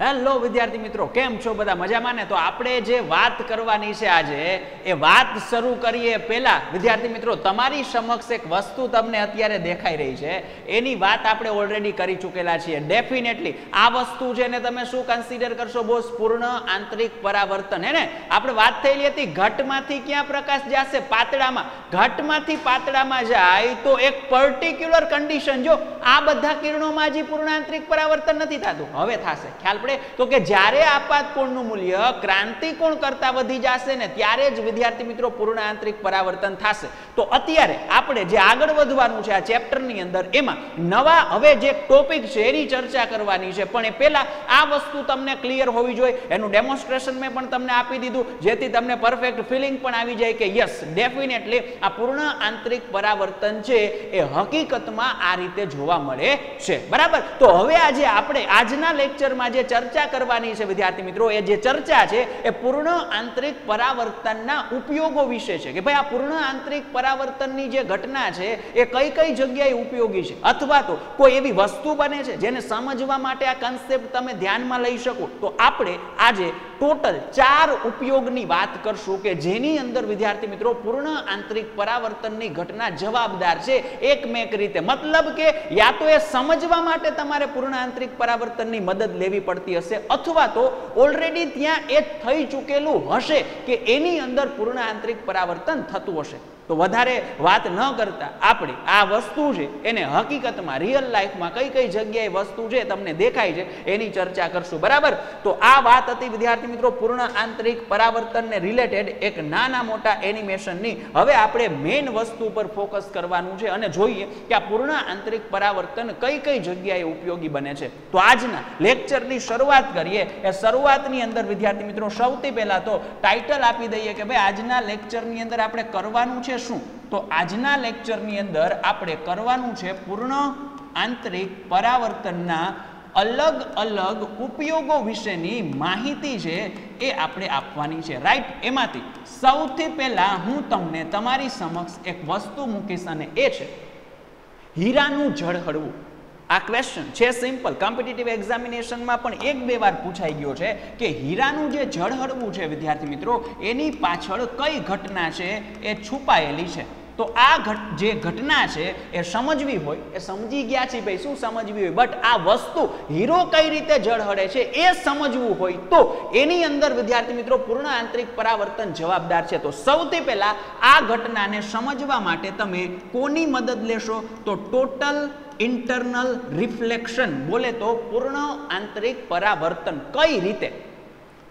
Hello વિદ્યાર્થી મિત્રો, કેમ છો બધા? મજામાં ને? તો આપણે જે વાત કરવાની છે આજે, એ વાત શરૂ કરીએ પહેલા. વિદ્યાર્થી મિત્રો, તમારી સમક્ષ એક વસ્તુ તમને અત્યારે દેખાઈ રહી છે. એની વાત આપણે ઓલરેડી કરી ચૂકેલા છીએ. ડેફિનેટલી આ વસ્તુ છે ને તમે શું કન્સિડર કરશો? બોસ, પૂર્ણ આંતરિક પરાવર્તન, હે ને? આપણે વાત થયેલી હતી, ઘટમાંથી ક્યાં પ્રકાશ જશે? પાતળામાં. ઘટમાંથી પાતળામાં જાય તો એક પર્ટિક્યુલર કન્ડિશન જો આ બધા કિરણોમાં હજી પૂર્ણ આંતરિક પરાવર્તન નથી થતું. હવે થશે. ખ્યાલ પડે તો કે જ્યારે આપાત કોણનું મૂલ્ય ક્રાંતિ કોણ કરતા વધી જશે ને ત્યારે જ વિદ્યાર્થી મિત્રો પૂર્ણ આંતરિક પરાવર્તન થશે. તો અત્યારે આપણે જે આગળ વધવાનું છે આ ચેપ્ટરની અંદર, એમાં નવા હવે જે ટોપિક છે એની ચર્ચા કરવાની છે. પણ એ પહેલાં આ વસ્તુ તમને ક્લિયર હોવી જોઈએ. એનું ડેમોન્સ્ટ્રેશન મેં પણ તમને આપી દીધું, જેથી તમને પરફેક્ટ ફિલિંગ પણ આવી જાય કે યસ, ડેફિનેટલી આ પૂર્ણ આંતરિક પરાવર્તન છે એ હકીકતમાં આ રીતે જોવા મળે છે. બરાબર? તો હવે આજે આપણે આજના લેક્ચરમાં જે ચર્ચા કરવાની છે, વિદ્યાર્થી મિત્રો. એ જે ચર્ચા છે, એ પૂર્ણ આંતરિક પરાવર્તનના ઉપયોગો વિશે છે કે ભાઈ આ પૂર્ણ આંતરિક પરાવર્તનની જે ઘટના છે, એ કઈ કઈ જગ્યાએ ઉપયોગી છે? અથવા તો કોઈ એવી વસ્તુ બને છે જેને સમજવા માટે આ કન્સેપ્ટ તમે ધ્યાનમાં લઈ શકો? તો આપણે આજે ટોટલ ચાર ઉપયોગની વાત કરશું કે જેની અંદર, વિદ્યાર્થી મિત્રો, પૂર્ણ આંતરિક પરાવર્તનની ઘટના જવાબદાર છે. એકમેક રીતે. મતલબ કે યા તો એ સમજવા માટે તમારે પૂર્ણ આંતરિક પરાવર્તનની મદદ લેવી પડતી હશે અથવા તો ઓલરેડી ત્યાં એ થઈ ચૂકેલું હશે કે એની અંદર પૂર્ણ આંતરિક પરાવર્તન થતું હશે. તો વધારે વાત ન કરતા. આપણે આ વસ્તુ છે, એને હકીકતમાં રિયલ લાઈફમાં કઈ કઈ જગ્યાએ વસ્તુ છે તમને દેખાય છે, એની ચર્ચા કરશું. બરાબર? તો આ વાત હતી વિદ્યાર્થી મિત્રો પૂર્ણ આંતરિક પરાવર્તનને રિલેટેડ એક નાના મોટા એનિમેશનની હવે આપણે મેઇન વસ્તુ પર ફોકસ કરવાનું છે અને જોઈએ કે આ પૂર્ણ આંતરિક પરાવર્તન કઈ કઈ જગ્યાએ ઉપયોગી બને છે. તો આજના લેક્ચરની શરૂઆત કરીએ. એ શરૂઆતની અંદર વિદ્યાર્થી મિત્રો સૌથી પહેલાં તો ટાઇટલ આપી દઈએ કે ભાઈ આજના લેક્ચરની અંદર આપણે કરવાનું છે શું? તો આજના લેક્ચરની અંદર આપણે કરવાનું છે પૂર્ણ આંતરિક પરાવર્તનના અલગ અલગ ઉપયોગો વિશેની માહિતી છે એ આપણે આપવાની છે. રાઈટ એમાંથી સૌથી પહેલા હું તમને તમારી સમક્ષ એક વસ્તુ મૂકીશ અને એ છે. હીરાનું જળ હળવું. આ ક્વેશ્ચન છે સિમ્પલ કોમ્પિટિટિવ એક્ઝામિનેશનમાં પણ એક બે વાર પૂછાઈ ગયો છે કે હીરાનું જે જળ હળવું છે, વિદ્યાર્થી મિત્રો, એની પાછળ કઈ ઘટના છે એ છુપાયેલી છે. તો આ જે ઘટના છે એ સમજવી હોય, એ સમજી ગયા છે ભાઈ, શું સમજવી હોય? બટ આ વસ્તુ હીરો કઈ રીતે જળહળે છે એ સમજવું હોય તો એની અંદર વિદ્યાર્થી મિત્રો પૂર્ણ આંતરિક પરાવર્તન જવાબદાર છે. તો સૌથી પહેલા આ ઘટનાને સમજવા માટે તમે કોની મદદ લેશો? તો ટોટલ ઇન્ટરનલ રિફ્લેક્શન બોલે તો પૂર્ણ આંતરિક પરાવર્તન. કઈ રીતે?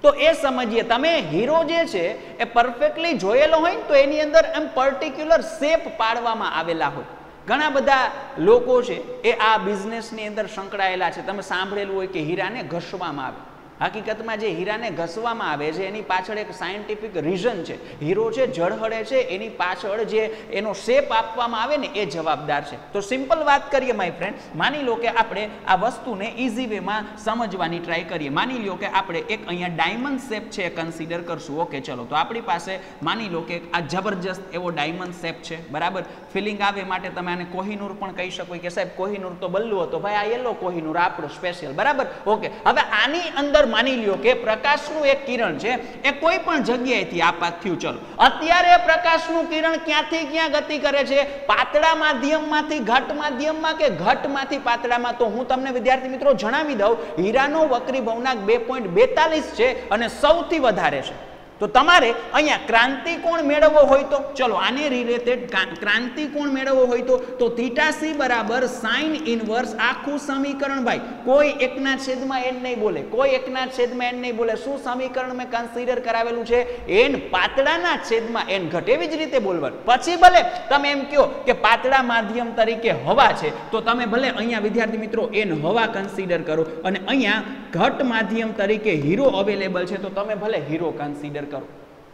તો એ સમજીએ, તમે હીરો જે છે, એ પરફેક્ટલી જોયેલો હોય ને, તો એની અંદર એમ પર્ટિક્યુલર શેપ પાડવામાં આવેલા હોય. ઘણા બધા લોકો છે, એ આ બિઝનેસની અંદર સંકળાયેલા છે. તમે સાંભળેલું હોય કે હીરાને ઘસવામાં આવે. હકીકતમાં જે હીરાને ઘસવામાં આવે છે, એની પાછળ એક સાયન્ટિફિક રીઝન છે. હીરો છે, જળહળે છે, એની પાછળ જે એનો શેપ આપવામાં આવે ને, એ જવાબદાર છે. તો સિમ્પલ વાત કરીએ માય ફ્રેન્ડ માની લો કે આપણે આ વસ્તુને ઇઝી વેમાં સમજવાની ટ્રાય કરીએ. માની લો કે આપણે એક અહીંયા ડાયમંડ શેપ છે કન્સિડર કરશું. ઓકે ચલો. તો આપણી પાસે માની લો કે આ જબરજસ્ત એવો ડાયમંડ શેપ છે. બરાબર? ફિલિંગ આવે માટે તમે આને કોહિનૂર પણ કહી શકો કે સાહેબ, કોહિનૂર તો બલ્લુ હતો. ભાઈ, આ યલો કોહિનૂર આપણો સ્પેશિયલ બરાબર? ઓકે હવે આની અંદર માની લ્યો કે પ્રકાશનું એક કિરણ છે, એ કોઈ પણ જગ્યાએથી આપાત થયું. ચલો, અત્યારે પ્રકાશનું કિરણ ક્યાંથી ક્યાં ગતિ કરે છે? પાતળા માધ્યમમાંથી, ઘટ માધ્યમમાં કે ઘટમાંથી પાતળામાં? તો હું તમને વિદ્યાર્થી મિત્રો જણાવી દઉં, હીરાનો વક્રી ભવનાક બે પોઈન્ટ બેતાલીસ છે અને સૌથી વધારે છે. તો તમારે અહીંયા ક્રાંતિકોણ મેળવવો હોય તો, ચલો આને રિલેટેડ ક્રાંતિકોણ મેળવવો હોય તો તો થીટા બરાબર સાઇન ઇનવર્સ આખું સમીકરણ ભાઈ. કોઈ એકના છેદમાં એન નહીં બોલે, કોઈ એકના છેદમાં એન નહીં બોલે. શું સમીકરણ મેં કન્સિડર કરાવેલું છે? એન પાતળાના છેદમાં એન ઘટ. એવી જ રીતે બોલવાનું. પછી ભલે તમે એમ કહો કે પાતળા માધ્યમ તરીકે હવા છે, તો તમે ભલે અહીંયા વિદ્યાર્થી મિત્રો એન હવા કન્સિડર કરો. અને અહીંયા ઘટ માધ્યમ તરીકે હીરો અવેલેબલ છે, તો તમે ભલે હીરો કન્સિડર કરો.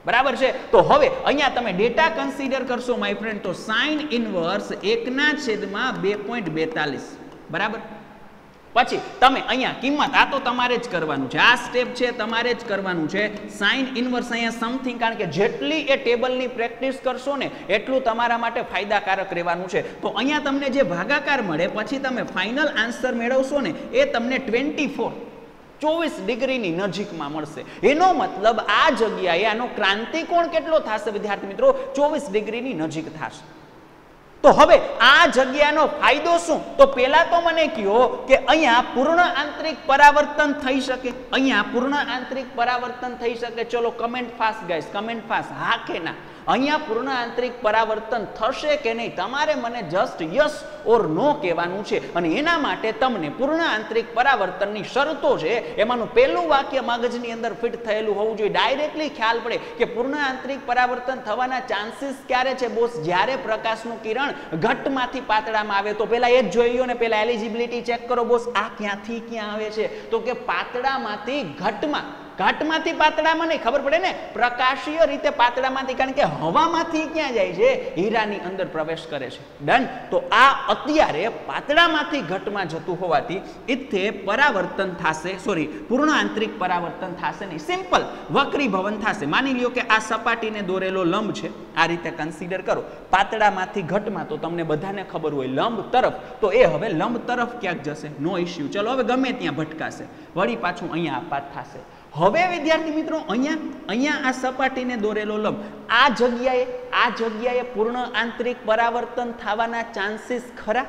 બરાબર છે? તો હવે અહીંયા તમે ડેટા કન્સિડર કરશો માય ફ્રેન્ડ તો સાઇન ઇનવર્સ એકના છેદમાં બે પોઈન્ટ બેતાલીસ. બરાબર? પછી તમે અહીંયા કિંમત, આ તો તમારે જ કરવાનું છે. આ સ્ટેપ છે, તમારે જ કરવાનું છે. સાઇન ઇનવર્સ અહીંયા સમથિંગ કારણ કે જેટલી એ ટેબલની પ્રેક્ટિસ કરશો ને, એટલું તમારા માટે ફાયદાકારક રહેવાનું છે. તો અહીંયા તમને જે ભાગાકાર મળે, પછી તમે ફાઇનલ આન્સર મેળવશો ને, એ તમને ટ્વેન્ટી ફોર ચોવીસ ડિગ્રીની નજીકમાં મળશે. એનો મતલબ આ જગ્યાએ આનો ક્રાંતિકોણ કેટલો થશે વિદ્યાર્થી મિત્રો? ચોવીસ ડિગ્રીની નજીક થશે. તો હવે આ જગ્યાનો ફાયદો શું? તો પહેલા તો મને કહો કે અહીંયા પૂર્ણ આંતરિક પરાવર્તન થઈ શકે. અહીંયા પૂર્ણ આંતરિક પરાવર્તન થઈ શકે. ચલો comment fast guys comment fast હા કે ના? અહીંયા પૂર્ણ આંતરિક પરાવર્તન થશે કે નહીં? તમારે મને જસ્ટ યસ ઓર નો કહેવાનું છે. અને એના માટે તમને પૂર્ણ આંતરિક પરાવર્તનની શરતો છે. એમાંનું પહેલું વાક્ય મગજની અંદર ફિટ થયેલું હોવું જોઈએ. ડાયરેક્ટલી ખ્યાલ પડે કે પૂર્ણ આંતરિક પરાવર્તન થવાના ચાન્સીસ ક્યારે છે? બોસ જ્યારે પ્રકાશનું કિરણ ઘટમાંથી પાતળામાં આવે, તો પહેલા એ જ જોઈ લો ને પહેલાં એલિજિબિલિટી ચેક કરો. બોસ આ ક્યાંથી ક્યાં આવે છે? તો કે પાતળામાંથી ઘટમાં, ઘાટમાંથી પાતળામાં નહીં, ખબર પડે ને? પ્રકાશીય રીતે પાતળામાંથી, કારણ કે હવામાંથી ક્યાં જાય છે? હીરાની અંદર પ્રવેશ કરે છે. ડન તો આ અત્યારે પાતળામાંથી ઘટમાં જતું હોવાથી ઇથે પરાવર્તન થશે સોરી પૂર્ણ આંતરિક પરાવર્તન થશે નહીં. સિમ્પલ વક્રીભવન થશે. માની લ્યો કે આ સપાટીને દોરેલો લંબ છે. આ રીતે કન્સિડર કરો. પાતળામાંથી ઘટમાં તો તમને બધાને ખબર હોય લંબ તરફ, તો એ હવે લંબ તરફ ક્યાંક જશે. નો ઇશ્યુ ચલો, હવે ગમે ત્યાં ભટકાશે. વળી પાછું અહીંયા આપાત થશે. હવે વિદ્યાર્થી મિત્રો, અહીંયા અહીંયા આ સપાટીને દોરેલો લંબ. આ જગ્યાએ આ જગ્યાએ પૂર્ણ આંતરિક પરાવર્તન થવાના ચાન્સીસ ખરા?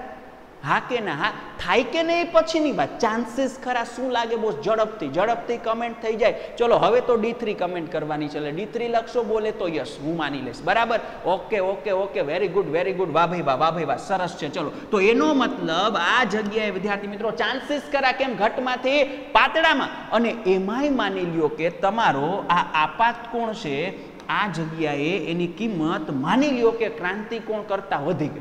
હા કે ના, હા? થાય કે નહીં પછીની વાત. ચાન્સીસ ખરા શું લાગે? બહુ ઝડપથી ઝડપથી કમેન્ટ થઈ જાય. ચલો, હવે તો ડી થ્રી કમેન્ટ કરવાની છે. ડી થ્રી લખશો, બોલે તો યસ હું માની લઈશ. બરાબર? Okay okay okay. Very good very good વાહ ભાઈ વાહ વાહ ભાઈ વાહ. સરસ છે. ચલો. તો એનો મતલબ આ જગ્યાએ, વિદ્યાર્થી મિત્રો ચાન્સીસ ખરા કેમ? ઘટમાંથી, પાતળામાં. અને એમાંય માની લ્યો કે તમારો આ આપાત કોણ છે, આ જગ્યાએ એની કિંમત માની લ્યો કે ક્રાંતિ કોણ કરતાં વધી ગઈ.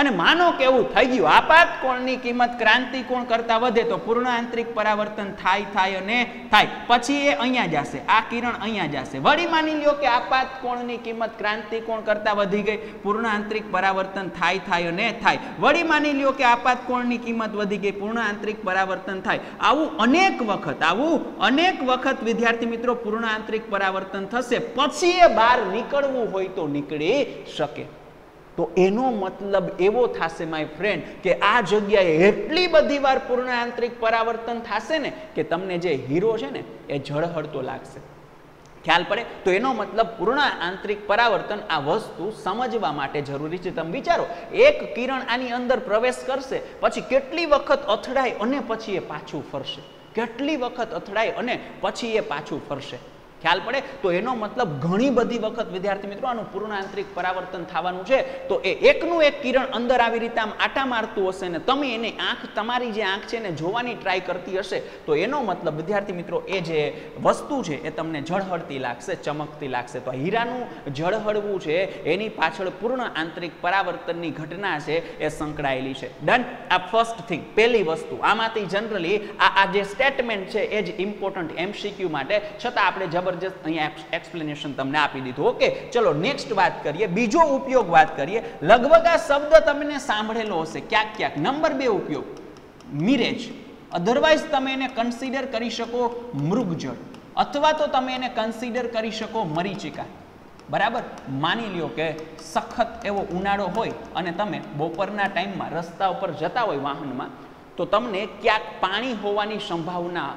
અને માનો કે એવું થઈ ગયું આપાત કોણની કિંમત ક્રાંતિ કોણ કરતા વધે તો પૂર્ણ આંતરિક પરાવર્તન થાય થાય અને થાય. પછી એ અહીંયા જશે, આ કિરણ અહીંયા જશે. વળી માની લ્યો કે આપાત કોણની કિંમત ક્રાંતિ કોણ કરતા વધી ગઈ પૂર્ણ આંતરિક પરાવર્તન થાય થાય અને થાય. વળી માની લ્યો કે આપાત કોણની કિંમત વધી ગઈ પૂર્ણ આંતરિક પરાવર્તન થાય. આવું અનેક વખત, આવું અનેક વખત વિદ્યાર્થી મિત્રો પૂર્ણ આંતરિક પરાવર્તન થશે. પછી એ બહાર નીકળવું હોય તો નીકળી શકે. તો એનો મતલબ એવો થશે માય ફ્રેન્ડ કે આ જગ્યાએ એટલી બધી વાર પૂર્ણ આંતરિક પરાવર્તન થશે ને કે તમને જે હીરો છે ને, એ ઝળહળતો લાગશે. ખ્યાલ પડે? તો એનો મતલબ પૂર્ણ આંતરિક પરાવર્તન આ વસ્તુ સમજવા માટે જરૂરી છે. તમે વિચારો, એક કિરણ આની અંદર પ્રવેશ કરશે, પછી કેટલી વખત અથડાય અને પછી એ પાછું ફરશે. કેટલી વખત અથડાય અને પછી એ પાછું ફરશે. ખ્યાલ પડે? તો એનો મતલબ ઘણી બધી વખત વિદ્યાર્થી મિત્રો આનું પૂર્ણ આંતરિક પરાવર્તન થવાનું છે. તો એ એકનું એક કિરણ અંદર આવી રીતે આમ આટા મારતું હશે ને તમે એને આંખ, તમારી જે આંખ છે ને જોવાની ટ્રાય કરતી હશે, તો એનો મતલબ વિદ્યાર્થી મિત્રો એ જે વસ્તુ છે એ તમને ઝળહળતી લાગશે, ચમકતી લાગશે. તો હીરાનું ઝળહળવું છે, એની પાછળ પૂર્ણ આંતરિક પરાવર્તનની ઘટના છે, એ સંકળાયેલી છે. ડન આ ફર્સ્ટ થિંગ પહેલી વસ્તુ. આમાંથી જનરલી આ આ જે સ્ટેટમેન્ટ છે, એ જ ઇમ્પોર્ટન્ટ એમસીક્યુ માટે. છતાં આપણે જબર જબરજસ્ત અહીંયા એક્સપ્લેનેશન તમને આપી દીધું. ઓકે ચલો નેક્સ્ટ વાત કરીએ. બીજો ઉપયોગ વાત કરીએ. લગભગ આ શબ્દ તમને સાંભળેલો હશે. ક્યાંક ક્યાંક. નંબર બે ઉપયોગ. મિરેજ. અધરવાઇઝ તમે એને કન્સિડર કરી શકો મૃગજળ. અથવા તો તમે એને કન્સિડર કરી શકો મરીચિકા. બરાબર? માની લ્યો કે સખત એવો ઉનાળો હોય અને તમે બપોરના ટાઈમમાં રસ્તા ઉપર જતા હોય વાહનમાં, તો તમને ક્યાંક પાણી હોવાની સંભાવના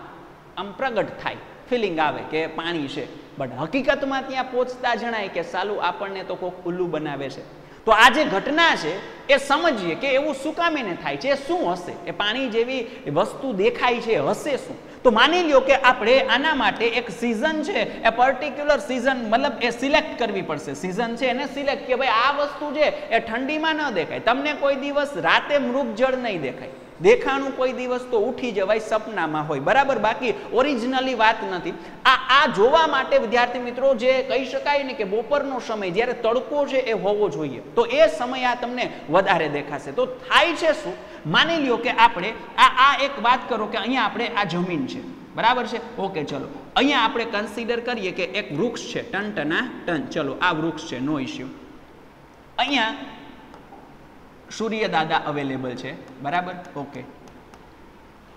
આમ પ્રગટ થાય. ફિલિંગ આવે કે પાણી છે. બટ હકીકતમાં ત્યાં પહોંચતા જણાય કે સાલું આપણને તો કોઈક ઉલ્લુ બનાવે છે. તો આ જે ઘટના છે, એ સમજીએ કે એવું શું કામીને થાય છે? શું હશે? એ પાણી જેવી વસ્તુ દેખાય છે હશે શું? તો માની લ્યો કે આપણે આના માટે એક સિઝન છે, એ પર્ટિક્યુલર સિઝન મતલબ એ સિલેક્ટ કરવી પડશે. સિઝન છે, એને સિલેક્ટ કે ભાઈ આ વસ્તુ છે, એ ઠંડીમાં ન દેખાય. તમને કોઈ દિવસ રાતે મૃગજળ નહીં દેખાય. દેખાણું કોઈ દિવસ તો ઉઠી જવાય સપનામાં હોય. બરાબર? બાકી ઓરિજિનલી વાત નથી. આ આ જોવા માટે વિદ્યાર્થી મિત્રો જે કહી શકાય ને કે બપોરનો સમય, જ્યારે તડકો છે એ હોવો જોઈએ. તો એ સમય આ તમને વધારે દેખાશે. તો થાય છે શું? માની લ્યો કે આપણે, આ આ એક વાત કરો કે અહીંયા આપણે આ જમીન છે. બરાબર છે? ઓકે, ચલો. અહીંયા આપણે કન્સિડર કરીએ કે એક વૃક્ષ છે. ટન, ટના ટન. ચલો, આ વૃક્ષ છે. નો ઇસ્યુ અહીંયા સૂર્ય દાદા અવેલેબલ છે. બરાબર? ઓકે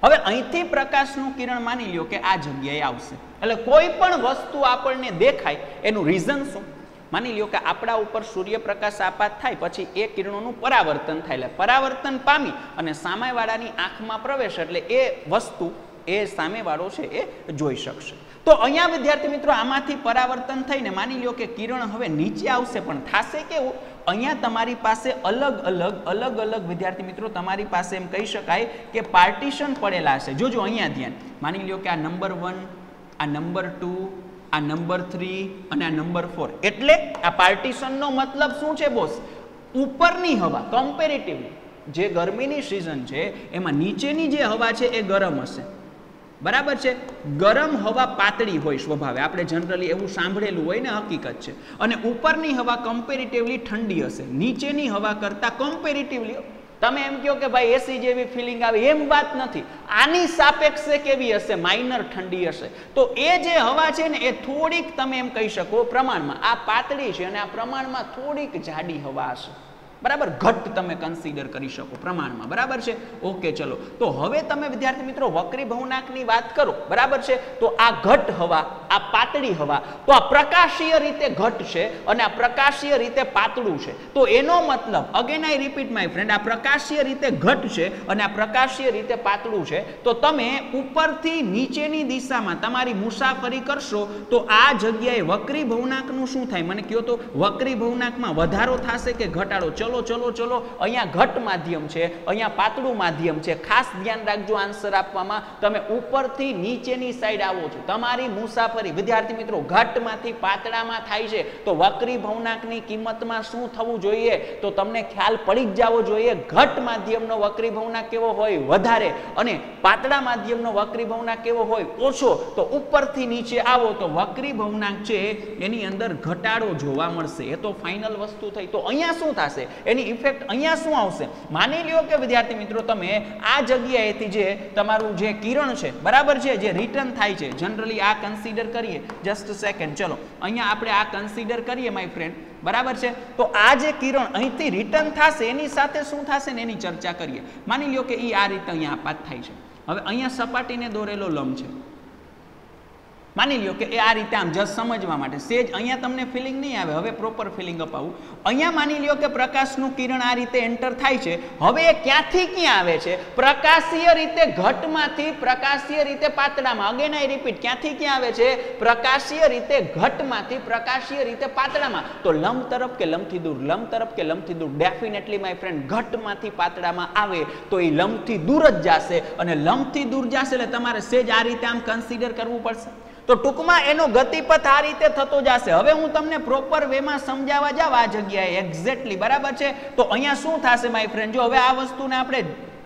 હવે અહીંથી પ્રકાશનું કિરણ માની લ્યો કે આ જગ્યાએ આવશે. એટલે કોઈ પણ વસ્તુ આપણને દેખાય, એનું રીઝન શું? માની લ્યો કે આપણા ઉપર સૂર્યપ્રકાશ આપાત થાય, પછી એ કિરણોનું પરાવર્તન થાય. એટલે પરાવર્તન પામી અને સામેવાળાની આંખમાં પ્રવેશ એટલે એ વસ્તુ, એ સામેવાળો છે એ જોઈ શકશે. તો અહીંયા વિદ્યાર્થી મિત્રો આમાંથી પરાવર્તન થઈને માની લ્યો કે કિરણ હવે નીચે આવશે, પણ થશે કેવું? અહીંયા તમારી પાસે અલગ અલગ અલગ અલગ વિદ્યાર્થી મિત્રો તમારી પાસે એમ કહી શકાય કે પાર્ટીશન પડેલા હશે. જોજો અહીંયા ધ્યાન. માની લ્યો કે આ નંબર વન, આ નંબર ટુ, આ નંબર થ્રી અને આ નંબર ફોર. એટલે આ પાર્ટીશનનો મતલબ શું છે બોસ? ઉપરની હવા કમ્પેરેટિવલી જે ગરમીની સિઝન છે, એમાં નીચેની જે હવા છે એ ગરમ હશે. બરાબર છે? ગરમ હવા પાતળી હોય સ્વભાવે. આપણે જનરલી એવું સાંભળેલું હોય ને, હકીકત છે. અને ઉપરની હવા કમ્પેરેટિવલી ઠંડી હશે. નીચેની હવા કરતાં કમ્પેરેટિવલી તમે એમ કહો કે ભાઈ એસી જેવી ફિલિંગ આવે, એમ વાત નથી. આની સાપેક્ષે કેવી હશે? માઇનર ઠંડી હશે. તો એ જે હવા છે ને, એ થોડીક તમે એમ કહી શકો પ્રમાણમાં. આ પાતળી છે અને આ પ્રમાણમાં થોડીક જાડી હવા હશે. બરાબર? ઘટ તમે કન્સિડર કરી શકો પ્રમાણમાં. બરાબર છે? ઓકે, ચલો. તો હવે તમે વિદ્યાર્થી મિત્રો, વક્રી ભવનાકની વાત કરો. બરાબર છે? તો આ ઘટ હવા, આ પાતળી હવા, તો આ પ્રકાશીય રીતે ઘટ છે અને આ પ્રકાશીય રીતે પાતળું છે. તો એનો મતલબ again I repeat my friend આ પ્રકાશીય રીતે ઘટ છે અને આ પ્રકાશીય રીતે પાતળું છે. તો તમે ઉપરથી નીચેની દિશામાં તમારી મુસાફરી કરશો, તો આ જગ્યાએ વક્રી ભવનાકનું શું થાય? મને કહો તો, વક્રી ભવનાકમાં વધારો થશે કે ઘટાડો? ચલો. ચલો ચલો ચલો. અહીંયા ઘટ માધ્યમ છે, અહીંયા પાતળું માધ્યમ છે. ખાસ ધ્યાન રાખજો આન્સર આપવામાં. તમે ઉપરથી નીચેની સાઈડ આવો છો. તમારી મુસાફરી, વિદ્યાર્થી મિત્રો, ઘટમાંથી પાતળામાં થાય છે. તો વક્રી ભવનાકની કિંમતમાં શું થવું જોઈએ? તો તમને ખ્યાલ પડી જ જવો જોઈએ. ઘટ માધ્યમનો વક્રી ભવનાક કેવો હોય? વધારે. અને પાતળા માધ્યમનો વક્રી ભવનાક કેવો હોય? ઓછો. તો ઉપરથી નીચે આવો. તો વક્રી ભવનાક છે, એની અંદર ઘટાડો જોવા મળશે. એ તો ફાઇનલ વસ્તુ થઈ. તો અહીંયા શું થશે? એની ઇફેક્ટ અહીંયા શું આવશે? માની લ્યો કે વિદ્યાર્થી મિત્રો, તમે આ જગ્યાએથી જે તમારું જે કિરણ છે, બરાબર છે? જે રિટર્ન થાય છે. જનરલી આ કન્સિડર કરીએ. જસ્ટ સેકન્ડ ચલો, અહીંયા આપણે આ કન્સિડર કરીએ માય ફ્રેન્ડ બરાબર છે? તો આ જે કિરણ અહીંથી રિટર્ન થશે, એની સાથે શું થશે ને એની ચર્ચા કરીએ. માની લ્યો કે એ આ રીતે અહીંયા આપાત થાય છે. હવે અહીંયા સપાટીને દોરેલો લંબ છે. માની લ્યો કે એ આ રીતે આમ જસ્ટ સમજવા માટે સેજ અહીંયા તમને ફિલિંગ નહીં આવે, હવે પ્રોપર ફિલિંગ અપાવું. અહીંયા માની લ્યો કે પ્રકાશનું કિરણ આ રીતે એન્ટર થાય છે, હવે એ ક્યાંથી ક્યાં આવે છે? પ્રકાશીય રીતે ઘટમાંથી પ્રકાશીય રીતે પાતળામાં અગેન આઈ રિપીટ ક્યાંથી ક્યાં આવે છે? પ્રકાશીય રીતે ઘટમાંથી પ્રકાશીય રીતે પાતળામાં. તો લંબ તરફ કે લંબથી દૂર, લંબ તરફ કે લંબથી દૂર ડેફિનેટલી માય ફ્રેન્ડ ઘટમાંથી પાતળામાં આવે, તો એ લંબથી દૂર જ જશે. અને લંબથી દૂર જશે એટલે તમારે સેજ આ રીતે આમ કન્સિડર કરવું પડશે. તો ટૂંકમાં એનો ગતિપથ આ રીતે થતો જશે. હવે હું તમને પ્રોપર વેમાં સમજાવવા જાવ આ જગ્યાએ એક્ઝેક્ટલી બરાબર છે? તો અહીંયા શું થશે માય ફ્રેન્ડ જો હવે આ વસ્તુને આપણે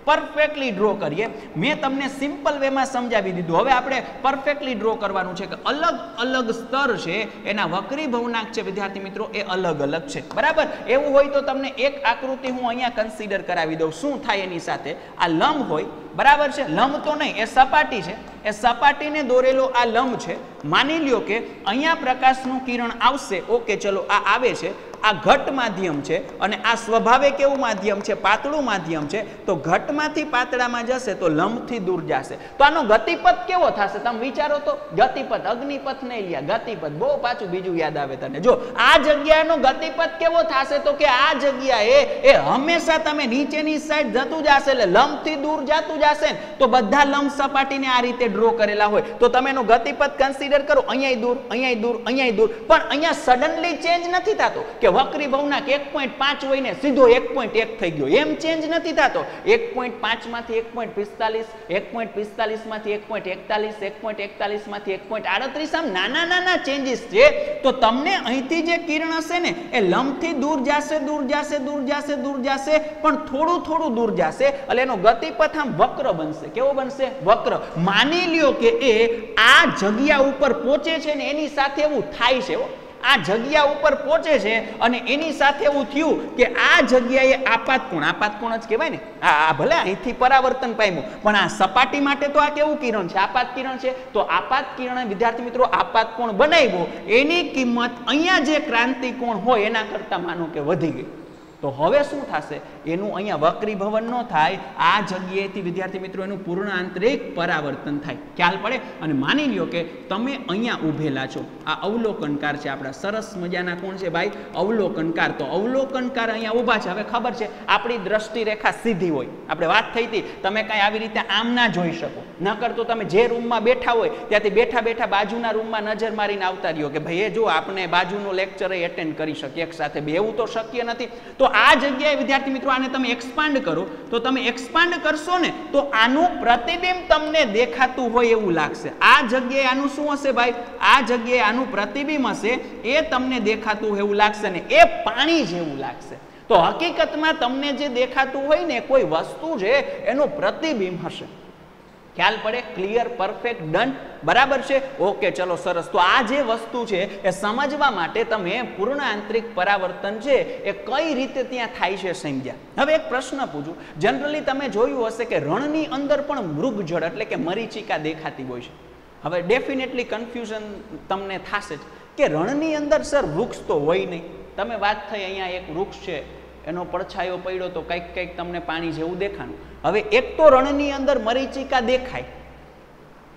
પરફેક્ટલી ડ્રો કરીએ, મેં તમને સિમ્પલ વેમાં સમજાવી દીધું. હવે આપણે પરફેક્ટલી ડ્રો કરવાનું છે કે અલગ અલગ સ્તર છે, એના વક્રી ભવનાક છે, વિદ્યાર્થી મિત્રો, એ અલગ અલગ છે. બરાબર? એવું હોય તો તમને એક આકૃતિ હું અહીંયા કન્સિડર કરાવી દઉં. શું થાય એની સાથે? આ લંબ હોય બરાબર છે? લંબ તો નહીં, એ સપાટી છે. એ સપાટીને દોરેલો આ લંબ છે. માની લ્યો કે અહીંયા પ્રકાશનું કિરણ આવશે, ઓકે, ચલો, આ આવે છે. આ ઘટ માધ્યમ છે અને આ સ્વભાવે કેવું માધ્યમ છે? પાતળું માધ્યમ છે. તો ઘટમાંથી પાતળામાં જશે તો લંબથી દૂર જશે. તો આનો ગતિપથ કેવો થશે? તમે વિચારો તો. ગતિપથ, અગ્નિપથ નહીં લ્યા, ગતિપથ. બહુ પાછું બીજું યાદ આવે તને. જો, આ જગ્યાનો ગતિપથ કેવો થશે તો કે આ જગ્યાએ એ હંમેશા તમે નીચેની સાઈડ જતું જશે એટલે લંબથી દૂર જતું જશે ને, તો બધા લંબ સપાટીને આ રીતે ડ્રો કરેલા હોય. તો તમે એનું ગતિપથ કન્સિડર કરો અહીંયા દૂર અહીંયા દૂર અહીંયા દૂર. પણ અહીંયા સડનલી ચેન્જ નથી થતો કે વક્રી ભવનાક એક પોઈન્ટ પાંચ હોય સીધો એક પોઈન્ટ એક થઈ ગયો. એમ ચેન્જ નથી થતો. એક પોઈન્ટ પાંચમાંથી એક પોઈન્ટ પિસ્તાલીસ, એક પોઈન્ટ પિસ્તાલીસમાંથી એક પોઈન્ટ એકતાલીસ, એક પોઈન્ટ એકતાલીસમાંથી એક પોઈન્ટ આડત્રીસ, આમ નાના નાના ચેન્જીસ છે. તો તમને અહીંથી જે કિરણ હશે ને, એ લંબથી દૂર જશે દૂર જશે દૂર જશે દૂર જશે, પણ થોડું થોડું દૂર જશે. એટલે એનો ગતિપથ આમ વક્ર બનશે. કેવો બનશે? વક્ર. માની લ્યો કે એ આ જગ્યા ઉપર પહોંચે છે ને એની સાથે એવું થાય છે આ જગ્યા ઉપર પહોંચે છે અને એની સાથે એવું થયું કે આ જગ્યાએ આપાત કોણ આપાત કોણ જ કહેવાય ને. આ ભલે અહીંથી પરાવર્તન પામ્યું, પણ આ સપાટી માટે તો આ કેવું કિરણ છે? આપાત કિરણ છે? તો આપાત કિરણ વિદ્યાર્થી મિત્રો આપાત કોણ બનાવ્યો. એની કિંમત અહીંયા જે ક્રાંતિ કોણ હોય એના કરતાં માનો કે વધી ગઈ. તો હવે શું થશે? એનું અહીંયા વક્રીભવન ન થાય. આ જગ્યાએથી, વિદ્યાર્થી મિત્રો, એનું પૂર્ણ આંતરિક પરાવર્તન થાય. ખ્યાલ પડે? અને માની લ્યો કે તમે અહીંયા ઊભેલા છો. આ અવલોકનકાર છે આપણા. સરસ મજાના કોણ છે ભાઈ? અવલોકનકાર. તો અવલોકનકાર અહીંયા ઊભા છે. હવે ખબર છે, આપણી દ્રષ્ટિ રેખા સીધી હોય. આપણે વાત થઈ હતી, તમે કાંઈ આવી રીતે આમ ના જોઈ શકો. નકર તો તમે જે રૂમમાં બેઠા હોય, ત્યાંથી બેઠા બેઠા બાજુના રૂમમાં નજર મારીને આવતા રહ્યો કે ભાઈ, એ જો આપણે બાજુનો લેક્ચર એટેન્ડ કરી શકીએ, એક સાથે બે એવું તો શક્ય નથી. તો આ જગ્યાએ, વિદ્યાર્થી મિત્રો, આને તમે એક્સપાન્ડ કરો. તો તમે એક્સપાન્ડ કરશો ને, તો આનું પ્રતિબિંબ તમને દેખાતું હોય એવું લાગશે. આ જગ્યાએ આનું શું હશે ભાઈ? આ જગ્યાએ આનું પ્રતિબિંબ હશે, એ તમને દેખાતું એવું લાગશે ને, એ પાણી જેવું લાગશે. તો હકીકતમાં તમને જે દેખાતું હોય ને કોઈ વસ્તુ છે, એનું પ્રતિબિંબ હશે. ખ્યાલ પડે ક્લિયર પરફેક્ટ ડન બરાબર છે? ઓકે, ચલો, સરસ. તો આ જે વસ્તુ છે, એ સમજવા માટે તમે પૂર્ણ આંતરિક પરાવર્તન છે, એ કઈ રીતે ત્યાં થાય છે સમજ્યા હવે એક પ્રશ્ન પૂછું. જનરલી તમે જોયું હશે કે રણની અંદર પણ મૃગજળ એટલે કે મરીચિકા દેખાતી હોય છે. હવે ડેફિનેટલી કન્ફ્યુઝન તમને થશે જ કે રણની અંદર સર વૃક્ષ તો હોય નહીં. તમે વાત થઈ, અહીંયા એક વૃક્ષ છે એનો પડછાયો પડ્યો તો કંઈક કંઈક તમને પાણી જેવું દેખાનું હવે એક તો રણની અંદર મરીચિકા દેખાય.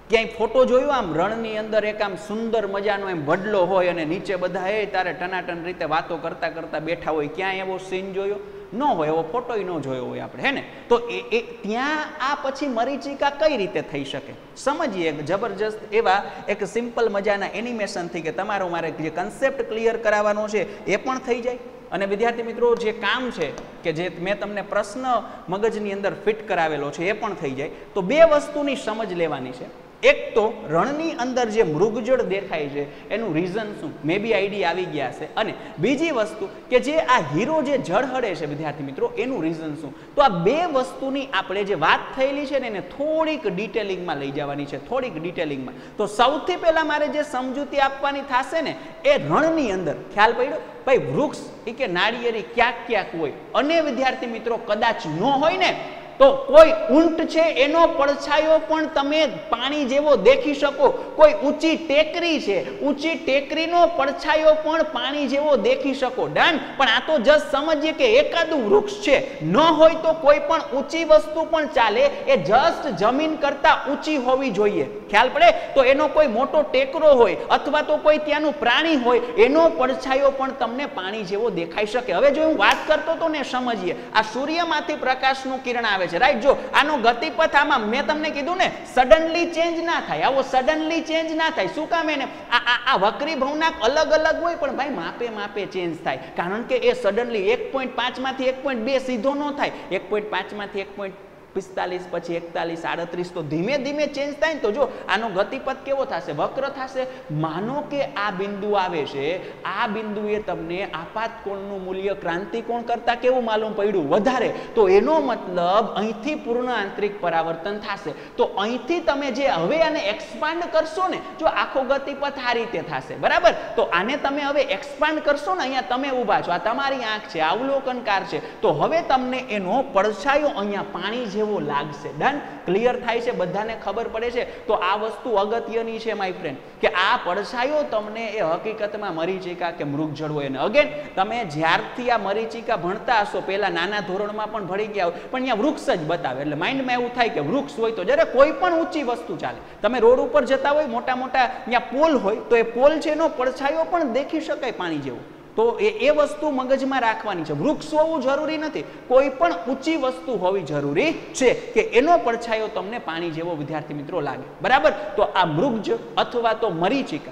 ક્યાંય ફોટો જોયો આમ? રણની અંદર એક આમ સુંદર મજાનો એમ વડલો હોય અને નીચે બધા, એ તારે ટનાટન રીતે વાતો કરતા કરતા બેઠા હોય, ક્યાંય એવો સીન જોયો? ન હોય, એવો ફોટોય ન જોયો હોય આપણે, હે ને? તો એ એ, ત્યાં આ પછી મરીચિકા કઈ રીતે થઈ શકે? સમજીએ જબરજસ્ત એવા એક સિમ્પલ મજાના એનિમેશનથી કે તમારો મારે જે કન્સેપ્ટ ક્લિયર કરાવવાનો છે, એ પણ થઈ જાય. અને વિદ્યાર્થી મિત્રો, જે કામ છે કે જે મેં તમને પ્રશ્ન મગજની અંદર ફિટ કરાવેલો છે, એ પણ થઈ જાય. તો બે વસ્તુની સમજ લેવાની છે. એક તો રણની અંદર જે મૃગજળ દેખાય છે, એનું રીઝન શું? મે બી આઈડી આવી ગયા છે અને બીજી વસ્તુ કે જે આ હીરો જે જળહળે છે, વિદ્યાર્થી મિત્રો, એનું રીઝન શું? તો આ બે વસ્તુની આપણે જે વાત થયેલી છે ને, એને થોડીક ડિટેલિંગમાં લઈ જવાની છે, થોડીક ડિટેલિંગમાં તો સૌથી પહેલાં મારે જે સમજૂતી આપવાની થશે ને, એ રણની અંદર. ખ્યાલ પડ્યો? ભાઈ, વૃક્ષ એ કે નાળિયેરી ક્યાંક ક્યાંક હોય. અને વિદ્યાર્થી મિત્રો, કદાચ ન હોય ને તો કોઈ ઊંટ છે એનો પડછાયો પણ તમે પાણી જેવો દેખી શકો. કોઈ ઊંચી ટેકરી છે, ઊંચી ટેકરીનો પડછાયો પણ પાણી જેવો દેખી શકો. ડન પણ આ તો જસ્ટ સમજીએ કે એકાદું વૃક્ષ છે. ન હોય તો કોઈ પણ ઊંચી વસ્તુ પણ ચાલે. એ જસ્ટ જમીન કરતા ઊંચી હોવી જોઈએ. ખ્યાલ પડે? તો એનો કોઈ મોટો ટેકરો હોય અથવા તો કોઈ ત્યાંનું પ્રાણી હોય, એનો પડછાયો પણ તમને પાણી જેવો દેખાઈ શકે. હવે જો હું વાત કરતો તો ને સમજીએ. આ સૂર્યમાંથી પ્રકાશનું કિરણ આવે છે. રાઈટ જો આનો ગતિપથ આમાં મેં તમને કીધું ને સડનલી ચેન્જ ના થાય. આવો સડનલી ચેન્જ ના થાય. શું કામ એને? આ આ વક્રી ભવનાક અલગ અલગ હોય પણ ભાઈ માપે માપે ચેન્જ થાય. કારણ કે એ સડનલી એક પોઈન્ટ પાંચમાંથી એક પોઈન્ટ બે સીધો ન થાય. એક પોઈન્ટ પાંચમાંથી એક પોઈન્ટ પિસ્તાલીસ, પછી એકતાલીસ, આડત્રીસ, તો ધીમે ધીમે ચેન્જ થાય ને તો જો આનો ગતિપથ કેવો થશે? વક્ર થશે. માનો કે આ બિંદુ આવે છે, આ બિંદુએ તમને આપાત કોણનું મૂલ્ય ક્રાંતિકોણ કરતાં કેવું માલુમ પડ્યું? વધારે. તો એનો મતલબ અહીંથી પૂર્ણ આંતરિક પરાવર્તન થશે. તો અહીંથી તમે જે હવે આને એક્સપાન્ડ કરશો ને, જો આખો ગતિપથ આ રીતે થશે. બરાબર? તો આને તમે હવે એક્સપાન્ડ કરશો ને, અહીંયા તમે ઊભા છો. આ તમારી આંખ છે અવલોકનકાર છે. તો હવે તમને એનો પડછાયો અહીંયા પાણી જે જેવો લાગશે. ડન ક્લિયર થાય છે? બધાને ખબર પડે છે? તો આ વસ્તુ અગત્યની છે માય ફ્રેન્ડ કે આ પડછાયો તમને એ હકીકતમાં મરીચિકા કે મૃગજળ હોય અને અગેન તમે જ્યારથી આ મરીચિકા ભણતા હશો, પહેલાં નાના ધોરણમાં પણ ભણી ગયા હોય, પણ અહીંયા વૃક્ષ જ બતાવે. એટલે માઇન્ડમાં એવું થાય કે વૃક્ષ હોય તો જ્યારે કોઈ પણ ઊંચી વસ્તુ ચાલે, તમે રોડ ઉપર જતા હોય મોટા મોટા અહીંયા પોલ હોય, તો એ પોલ છે એનો પડછાયો પણ દેખી શકાય પાણી જેવું. તો એ એ વસ્તુ મગજમાં રાખવાની છે. વૃક્ષ હોવું જરૂરી નથી. કોઈ પણ ઊંચી વસ્તુ હોવી જરૂરી છે કે એનો પડછાયો તમને પાણી જેવો વિદ્યાર્થી મિત્રો લાગે. બરાબર? તો આ મૃગજ અથવા તો મરીચિકા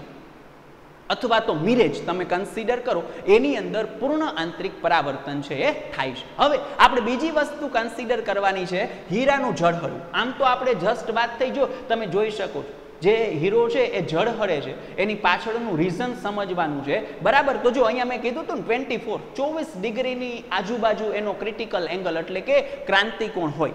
અથવા તો મિરેજ તમે કન્સિડર કરો, એની અંદર પૂર્ણ આંતરિક પરાવર્તન છે એ થાય છે. હવે આપણે બીજી વસ્તુ કન્સિડર કરવાની છે, હીરાનું જળહળું. આમ તો આપણે જસ્ટ વાત થઈ જો, તમે જોઈ શકો છો. જે હીરો છે, એ જળ હળે છે. એની પાછળનું રીઝન સમજવાનું છે. બરાબર? તો જો અહીંયા મેં કીધું હતું ને ટ્વેન્ટી ફોર ચોવીસ ડિગ્રીની આજુબાજુ એનો ક્રિટિકલ એંગલ એટલે કે ક્રાંતિકોણ હોય.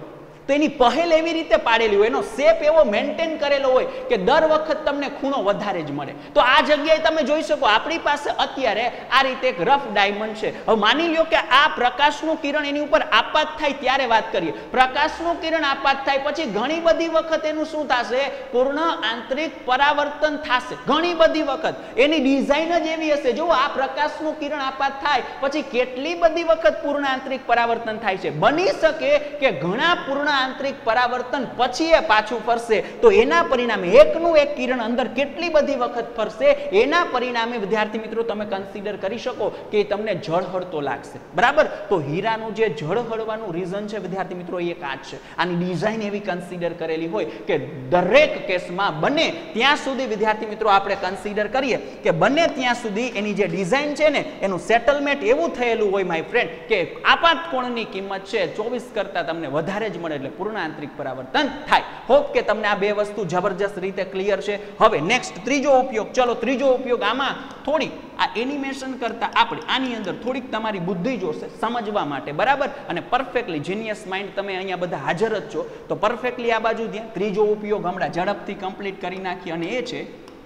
તો એની પહેલ એવી રીતે પાડેલી હોય, એનો શેપ એવો મેન્ટેન કરેલો હોય કે દર વખત તમને ખૂણો વધારે જ મળે. તો આ જગ્યાએ તમે જોઈ શકો, આપણી પાસે અત્યારે આ રીતે એક રફ ડાયમંડ છે. હવે માની લ્યો કે આ પ્રકાશનું કિરણ એની ઉપર આપાત થાય ત્યારે વાત કરીએ. પ્રકાશનું કિરણ આપાત થાય પછી ઘણી બધી વખત એનું શું થશે? પૂર્ણ આંતરિક પરાવર્તન થશે. ઘણી બધી વખત. એની ડિઝાઇન જ એવી હશે જો આ પ્રકાશનું કિરણ આપાત થાય, પછી કેટલી બધી વખત પૂર્ણ આંતરિક પરાવર્તન થાય છે. બની શકે કે ઘણા પૂર્ણ આંતરિક પરાવર્તન પછી એ પાછું ફરશે. તો એના પરિણામે એકનું એક કિરણ અંદર કેટલી બધી વખત ફરશે? એના પરિણામે, વિદ્યાર્થી મિત્રો, તમે કન્સિડર કરી શકો કે તમને જળહળતો લાગશે. બરાબર? તો હીરાનું જે જળહળવાનું રીઝન છે, વિદ્યાર્થી મિત્રો, એ કાચ છે. આની ડિઝાઇન એવી કન્સિડર કરેલી હોય કે દરેક કેસમાં બને ત્યાં સુધી, વિદ્યાર્થી મિત્રો, આપણે કન્સિડર કરીએ કે બને ત્યાં સુધી એની જે ડિઝાઇન છે ને, એનું સેટલમેન્ટ એવું થયેલું હોય માય ફ્રેન્ડ કે આપાત કોણની કિંમત છે, ચોવીસ કરતાં તમને વધારે જ મળે. એટલે પૂર્ણ આંતરિક પરાવર્તન થાય. હોપ કે તમને આ બે વસ્તુ જબરજસ્ત રીતે ક્લિયર છે. હવે નેક્સ્ટ ત્રીજો ઉપયોગ. ચલો, ત્રીજો ઉપયોગ આમાં થોડી આ એનિમેશન કરતા આપણે, આની અંદર થોડીક તમારી બુદ્ધિ જોશે, સમજવા માટે. બરાબર? અને પરફેક્ટલી જીનિયસ માઇન્ડ તમે અહીંયા બધા હાજર જ છો. તો પરફેક્ટલી આ બાજુ ત્યાં. ત્રીજો ઉપયોગ હમણાં ઝડપથી કમ્પ્લીટ કરી નાખી. અને એ છે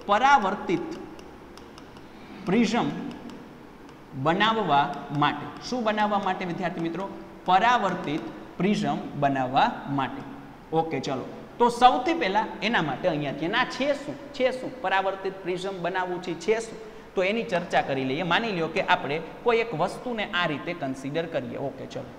પરાવર્તિત પ્રિઝમ બનાવવા માટે. શું બનાવવા માટે, વિદ્યાર્થી મિત્રો? પરાવર્તિત પ્રિઝમ બનાવવા માટે. ઓકે, ચલો. તો સૌથી પહેલાં એના માટે અહીંયા ત્યાં ના છે શું? છે શું? પરાવર્તિત પ્રિઝમ બનાવવું છે છે શું? તો એની ચર્ચા કરી લઈએ. માની લ્યો કે આપણે કોઈ એક વસ્તુને આ રીતે કન્સિડર કરીએ. ઓકે, ચલો.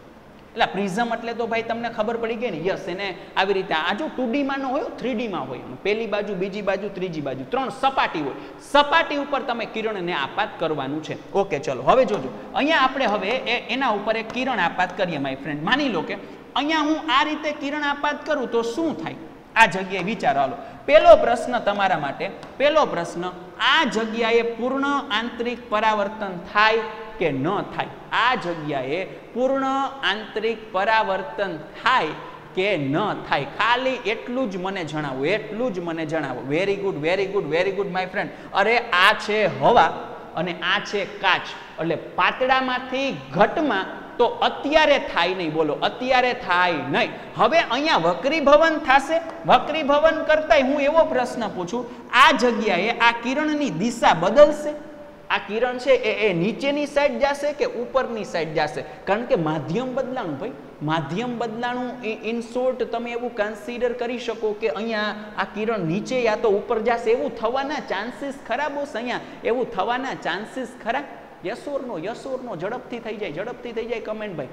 એટલે પ્રિઝમ એટલે તો ભાઈ તમને ખબર પડી ગઈ ને, યસ, એને આવી રીતે આ જો ટુ ડીમાં ન હોય થ્રી ડીમાં હોય પહેલી બાજુ, બીજી બાજુ, ત્રીજી બાજુ, ત્રણ સપાટી હોય. સપાટી ઉપર તમે કિરણને આપાત કરવાનું છે. ઓકે, ચલો, હવે જોજો. અહીંયા આપણે હવે એના ઉપર એક કિરણ આપાત કરીએ માય ફ્રેન્ડ માની લો કે અહીંયા હું આ રીતે કિરણ આપાત કરું તો શું થાય? આ જગ્યાએ વિચારો, હાલો. પહેલો પ્રશ્ન તમારા માટે, પહેલો પ્રશ્ન, આ જગ્યાએ પૂર્ણ આંતરિક પરાવર્તન થાય કે ન થાય. આ જગ્યાએ પૂર્ણ આંતરિક પરાવર્તન થાય કે ન થાય. ખાલી એટલું જ મને જણાવો, એટલું જ મને જણાવો. Very good very good very good my friend અરે આ છે હવા અને આ છે કાચ. એટલે પાતળામાંથી ઘટમાં તો અત્યારે થાય નહીં, બોલો, અત્યારે થાય નહીં. હવે અહીંયા વક્રીભવન થશે. વક્રીભવન કરતાંય હું એવો પ્રશ્ન પૂછું, આ જગ્યાએ આ કિરણની દિશા બદલશે? આ કિરણ છે એ એ નીચેની સાઈડ જશે કે ઉપરની સાઈડ જશે? કારણ કે માધ્યમ બદલાણું ભાઈ, માધ્યમ બદલાણું ઇન શોર્ટ તમે એવું કન્સિડર કરી શકો કે અહીંયા આ કિરણ નીચે યા તો ઉપર જશે. એવું થવાના ચાન્સીસ ખરા બોસ અહીંયા. એવું થવાના ચાન્સીસ ખરા? યસોરનો યસોરનો ઝડપથી થઈ જાય, ઝડપથી થઈ જાય કમેન્ટ ભાઈ.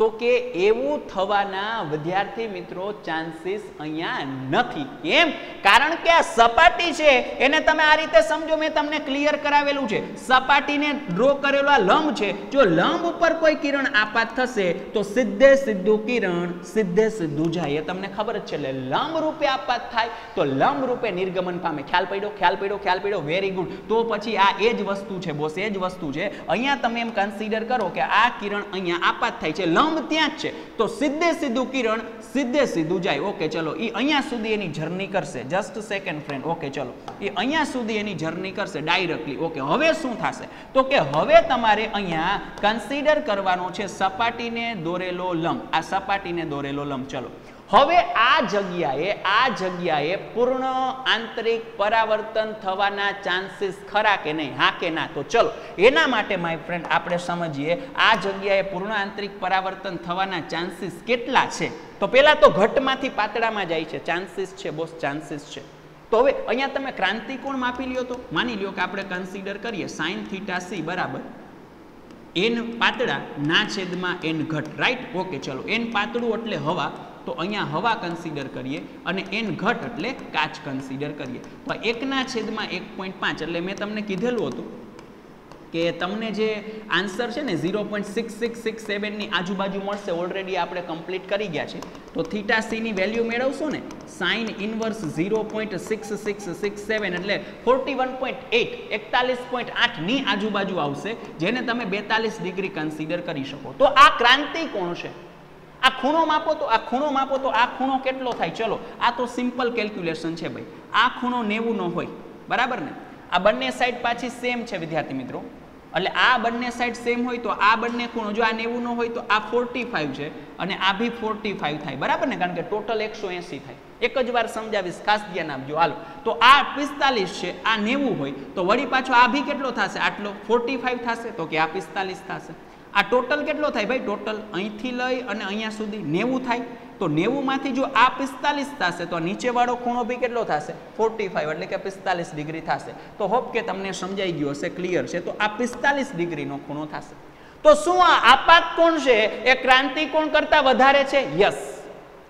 તો કે એવું થવાના વિદ્યાર્થી મિત્રો ચાન્સીસ અહીંયા નથી. કેમ? કારણ કે આ સપાટી છે, એને તમે આ રીતે સમજો, મેં તમને ક્લિયર કરાવેલું છે. સપાટીને ડ્રો કરેલો આ લંબ છે. જો લંબ ઉપર કોઈ કિરણ આપાત થશે, તો સીધે સીધું કિરણ સીધે સીધું જાય. એ તમને ખબર જ છે, એટલે લંબ રૂપે આપાત થાય, તો લંબ રૂપે નિર્ગમન પામે. ખ્યાલ પડ્યો? ખ્યાલ પડ્યો? ખ્યાલ પડ્યો? વેરી ગુડ તો પછી આ એ જ વસ્તુ છે બોસ એ જ વસ્તુ છે. અહીંયા તમે એમ કન્સિડર કરો કે આ કિરણ અહીંયા આપાત થાય છે. લંબ ત્યાં જ છે. તો સીધે સીધું કિરણ સીધે સીધું જાય. ઓકે, ચલો. એ અહીંયા સુધી એની જર્ની કરશે. જસ્ટ સેકન્ડ ફ્રેન્ડ ઓકે, ચલો. એ અહીંયા સુધી એની જર્ની કરશે ડાયરેક્ટલી. ઓકે, હવે શું થશે? તો કે હવે તમારે અહીંયા કન્સિડર કરવાનો છે સપાટીને દોરેલો લંબ. આ સપાટીને દોરેલો લંબ. ચલો. હવે આ જગ્યાએ આ જગ્યાએ પૂર્ણ આંતરિક પરાવર્તન થવાના ચાન્સીસ ખરા કે નહીં? હા કે ના? તો ચલો, એના માટે માય ફ્રેન્ડ આપણે સમજીએ, આ જગ્યાએ પૂર્ણ આંતરિક પરાવર્તન થવાના ચાન્સીસ કેટલા છે? તો પહેલાં તો ઘટમાંથી પાતળામાં જાય છે. ચાન્સીસ છે બોસ ચાન્સીસ છે. તો હવે અહીંયા તમે ક્રાંતિકોણ માપી લ્યો તો? માની લ્યો કે આપણે કન્સિડર કરીએ સાઇન થીટા સી બરાબર? એન પાતળા, ના છેદમાં એન ઘટ રાઈટ ઓકે ચલો એન પાતળું એટલે હવા તો અહીંયા હવા કન્સિડર કરીએ અને એન ઘટ એટલે કાચ કન્સિડર કરીએ. તો એકના છેદમાં એક પોઈન્ટ પાંચ એટલે મેં તમને કીધેલું હતું કે તમને જે આન્સર છે ને zero point six six six સેવનની આજુબાજુ મળશે ઓલરેડી આપણે કમ્પ્લીટ કરી ગયા છે. તો થીટા સીની વેલ્યુ મેળવશો ને sine inverse zero point six six six seven એટલે ફોર્ટી વન પોઈન્ટ એટ એકતાલીસ પોઈન્ટ આઠની આજુબાજુ આવશે, જેને તમે બેતાલીસ ડિગ્રી કન્સિડર કરી શકો. તો આ ક્રાંતિ કોણ છે? આ ખૂણો માપો તો, આ ખૂણો માપો તો, આ ખૂણો કેટલો થાય? ચલો, આ તો સિમ્પલ કેલ્ક્યુલેશન છે ભાઈ. આ ખૂણો નેવું નો હોય. બરાબર ને? આ બંને સાઈડ પાછી સેમ છે, વિદ્યાર્થી મિત્રો. એટલે આ બંને સાઈડ સેમ હોય તો આ બંને ખૂણો, જો આ નેવું નો હોય તો આ ફોર્ટી ફાઈવ છે અને આ બી ફોર્ટી ફાઈવ થાય. બરાબર ને? કારણ કે ટોટલ એકસો એંસી થાય. એક જ વાર સમજાવીશ, ખાસ ધ્યાન આપજો. હાલો. તો આ પિસ્તાલીસ છે, આ નેવું હોય તો વળી પાછો આ બી કેટલો થશે? આટલો ફોર્ટી ફાઈવ થશે? તો કે આ પિસ્તાલીસ થશે. આ ટોટલ કેટલો થાય ભાઈ? ટોટલ અહીંથી લઈ અને અહીંયા સુધી નેવું થાય. તો નેવુંમાંથી જો આ પિસ્તાલીસ થશે, તો નીચેવાળો ખૂણો બી કેટલો થશે? ફોર્ટી ફાઈવ એટલે કે પિસ્તાલીસ ડિગ્રી થશે. તો હોપ કે તમને સમજાઈ ગયો હશે ક્લિયર છે. તો આ પિસ્તાલીસ ડિગ્રીનો ખૂણો થશે. તો શું આ આપાત કોણ છે? એ ક્રાંતિ કોણ કરતા વધારે છે? યસ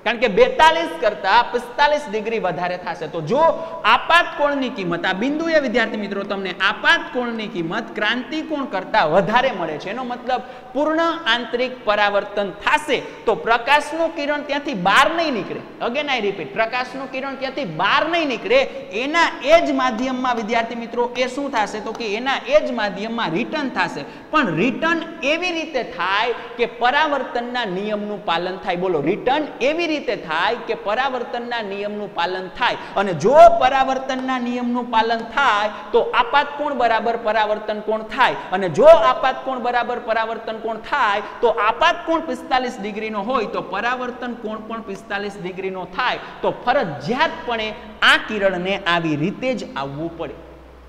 કારણ કે બેતાલીસ કરતા પિસ્તાલીસ ડિગ્રી વધારે થશે. તો જો આપાત કોણની કિંમત, આ બિંદુએ વિદ્યાર્થી મિત્રો તમને આપાત કિંમત ક્રાંતિકોણ કરતા વધારે મળે છે. એનો મતલબ પૂર્ણ આંતરિક પરાવર્તન થશે તો પ્રકાશનું કિરણ ત્યાંથી બહાર નહીં નીકળે. અગેન આઈ રિપીટ પ્રકાશનું કિરણ ત્યાંથી બહાર નહીં નીકળે. એના એ જ માધ્યમમાં વિદ્યાર્થી મિત્રો એ શું થશે? તો કે એના એ જ માધ્યમમાં રિટર્ન થશે. પણ રિટર્ન એવી રીતે થાય કે પરાવર્તનના નિયમનું પાલન થાય. બોલો રિટર્ન એવી રીતે થાય કે પરાવર્તનના નિયમનું પાલન થાય? અને જો પરાવર્તનના નિયમનું પાલન થાય, તો આપાત કોણ બરાબર પરાવર્તન કોણ થાય? અને જો આપાત કોણ બરાબર પરાવર્તન કોણ થાય, તો આપાત કોણ પિસ્તાલીસ ડિગ્રીનો હોય, તો પરાવર્તન કોણ પણ પિસ્તાલીસ ડિગ્રીનો થાય? તો ફરજિયાતપણે આ કિરણને આવી રીતે જ આવવું પડે.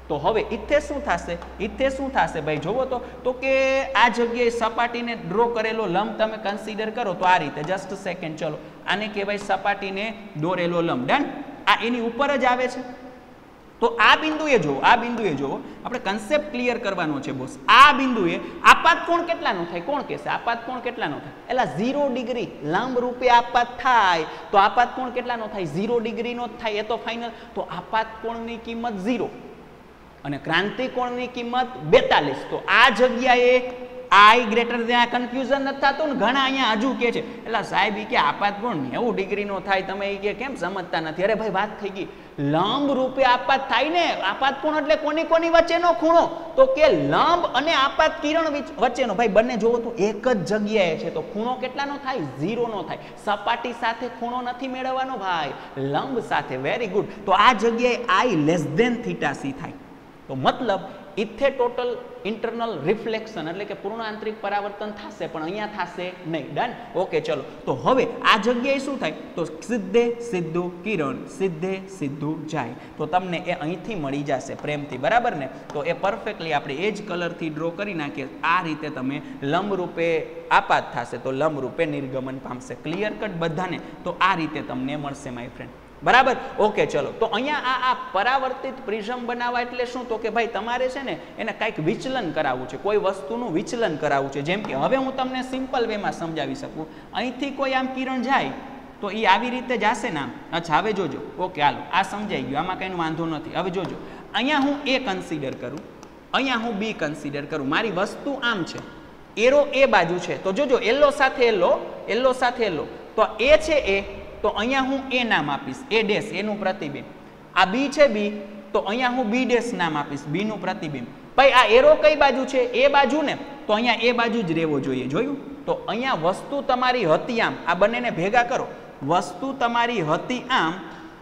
તો હવે ઇથે શું થશે? ઇથે શું થશે? ભાઈ, જોવો તો. તો કે આ જગ્યાએ સપાટીને ડ્રો કરેલો લંબ તમે કન્સિડર કરો તો આ રીતે. જસ્ટ સેકન્ડ ચલો. આને કહેવાય સપાટીને દોરેલો લંબ. ડન આ એની ઉપર જ આવે છે. તો આ બિંદુએ જુઓ, આ બિંદુએ જુઓ. આપણે કન્સેપ્ટ ક્લિયર કરવાનો છે બોસ આ બિંદુએ આપાત કોણ કેટલાનો થાય? કોણ કહેશે? આપાત કોણ કેટલાનો થાય? એટલે ઝીરો ડિગ્રી લંબ રૂપે આપાત થાય. તો આપાત કોણ કેટલાનો થાય? ઝીરો ડિગ્રીનો જ થાય. એ તો ફાઇનલ તો આપાત કોણની કિંમત ઝીરો અને ક્રાંતિકોણની કિંમત બેતાલીસ. તો આ જગ્યાએ આઈ ગ્રેટર ત્યાં કન્ફ્યુઝન નથી થતું ને ઘણા અહીંયા હજુ કે છે. એટલે સાહેબ એ કે આપાત કોણ નેવું ડિગ્રીનો થાય, તમે એ કે કેમ સમજતા નથી? અરે ભાઈ વાત થઈ ગઈ. લંબ રૂપે આપાત થાય ને, આપાત કોણ એટલે કોની કોની વચ્ચેનો ખૂણો? તો કે લંબ અને આપાત કિરણ વચ્ચેનો. ભાઈ બંને જોવો તો એક જ જગ્યાએ છે. તો ખૂણો કેટલાનો થાય? ઝીરોનો થાય. સપાટી સાથે ખૂણો નથી મેળવવાનો ભાઈ. લંબ સાથે વેરી ગુડ તો આ જગ્યાએ i less than theta c થાય. તો મતલબ ઇથે ટોટલ ઇન્ટરનલ રિફ્લેક્શન એટલે કે પૂર્ણ આંતરિક પરાવર્તન થશે, પણ અહીંયા થશે નહીં. ડન ઓકે ચલો. તો હવે આ જગ્યાએ શું થાય? તો સીધે સીધું કિરણ, સીધે સીધું જાય. તો તમને એ અહીંથી મળી જશે પ્રેમથી, બરાબર ને? તો એ પરફેક્ટલી આપણે એ જ કલરથી ડ્રો કરી નાખીએ. આ રીતે તમે લંબ રૂપે આપાત થશે, તો લંબ રૂપે નિર્ગમન પામશે. ક્લિયર કટ બધાને? તો આ રીતે તમને મળશે માય ફ્રેન્ડ બરાબર? ઓકે, ચલો. તો અહીંયા આ આ પરાવર્તિત પ્રિઝમ બનાવવા એટલે શું? તો કે ભાઈ તમારે છે ને એને કંઈક વિચલન કરાવવું છે. કોઈ વસ્તુનું વિચલન કરાવવું છે. જેમ કે હવે હું તમને સિમ્પલ વેમાં સમજાવી શકું. અહીંથી કોઈ આમ કિરણ જાય, તો એ આવી રીતે જશે ને આમ? અચ્છા, હવે જોજો. ઓકે, હાલો. આ સમજાઈ ગયું. આમાં કંઈનો વાંધો નથી. હવે જોજો. અહીંયા હું એ કન્સિડર કરું. અહીંયા હું બી કન્સિડર કરું. મારી વસ્તુ આમ છે. એરો એ બાજુ છે. તો જોજો એલ્લો સાથે એલ્લો એલ્લો સાથે એલ્લો તો એ છે એ તો અહીંયા હું એ નામ આપીશ, એ ડેશ, એનું પ્રતિબિંબ. આ બી છે બી, તો અહીંયા હું બી ડેશ નામ આપીશ, બીનું પ્રતિબિંબ. ભાઈ, આ એરો કઈ બાજુ છે? એ બાજુ ને? તો અહીંયા એ બાજુ જ રહેવો જોઈએ, જોયું? તો અહીંયા વસ્તુ તમારી હતી આમ, આ બંનેને ભેગા કરો. વસ્તુ તમારી હતી આમ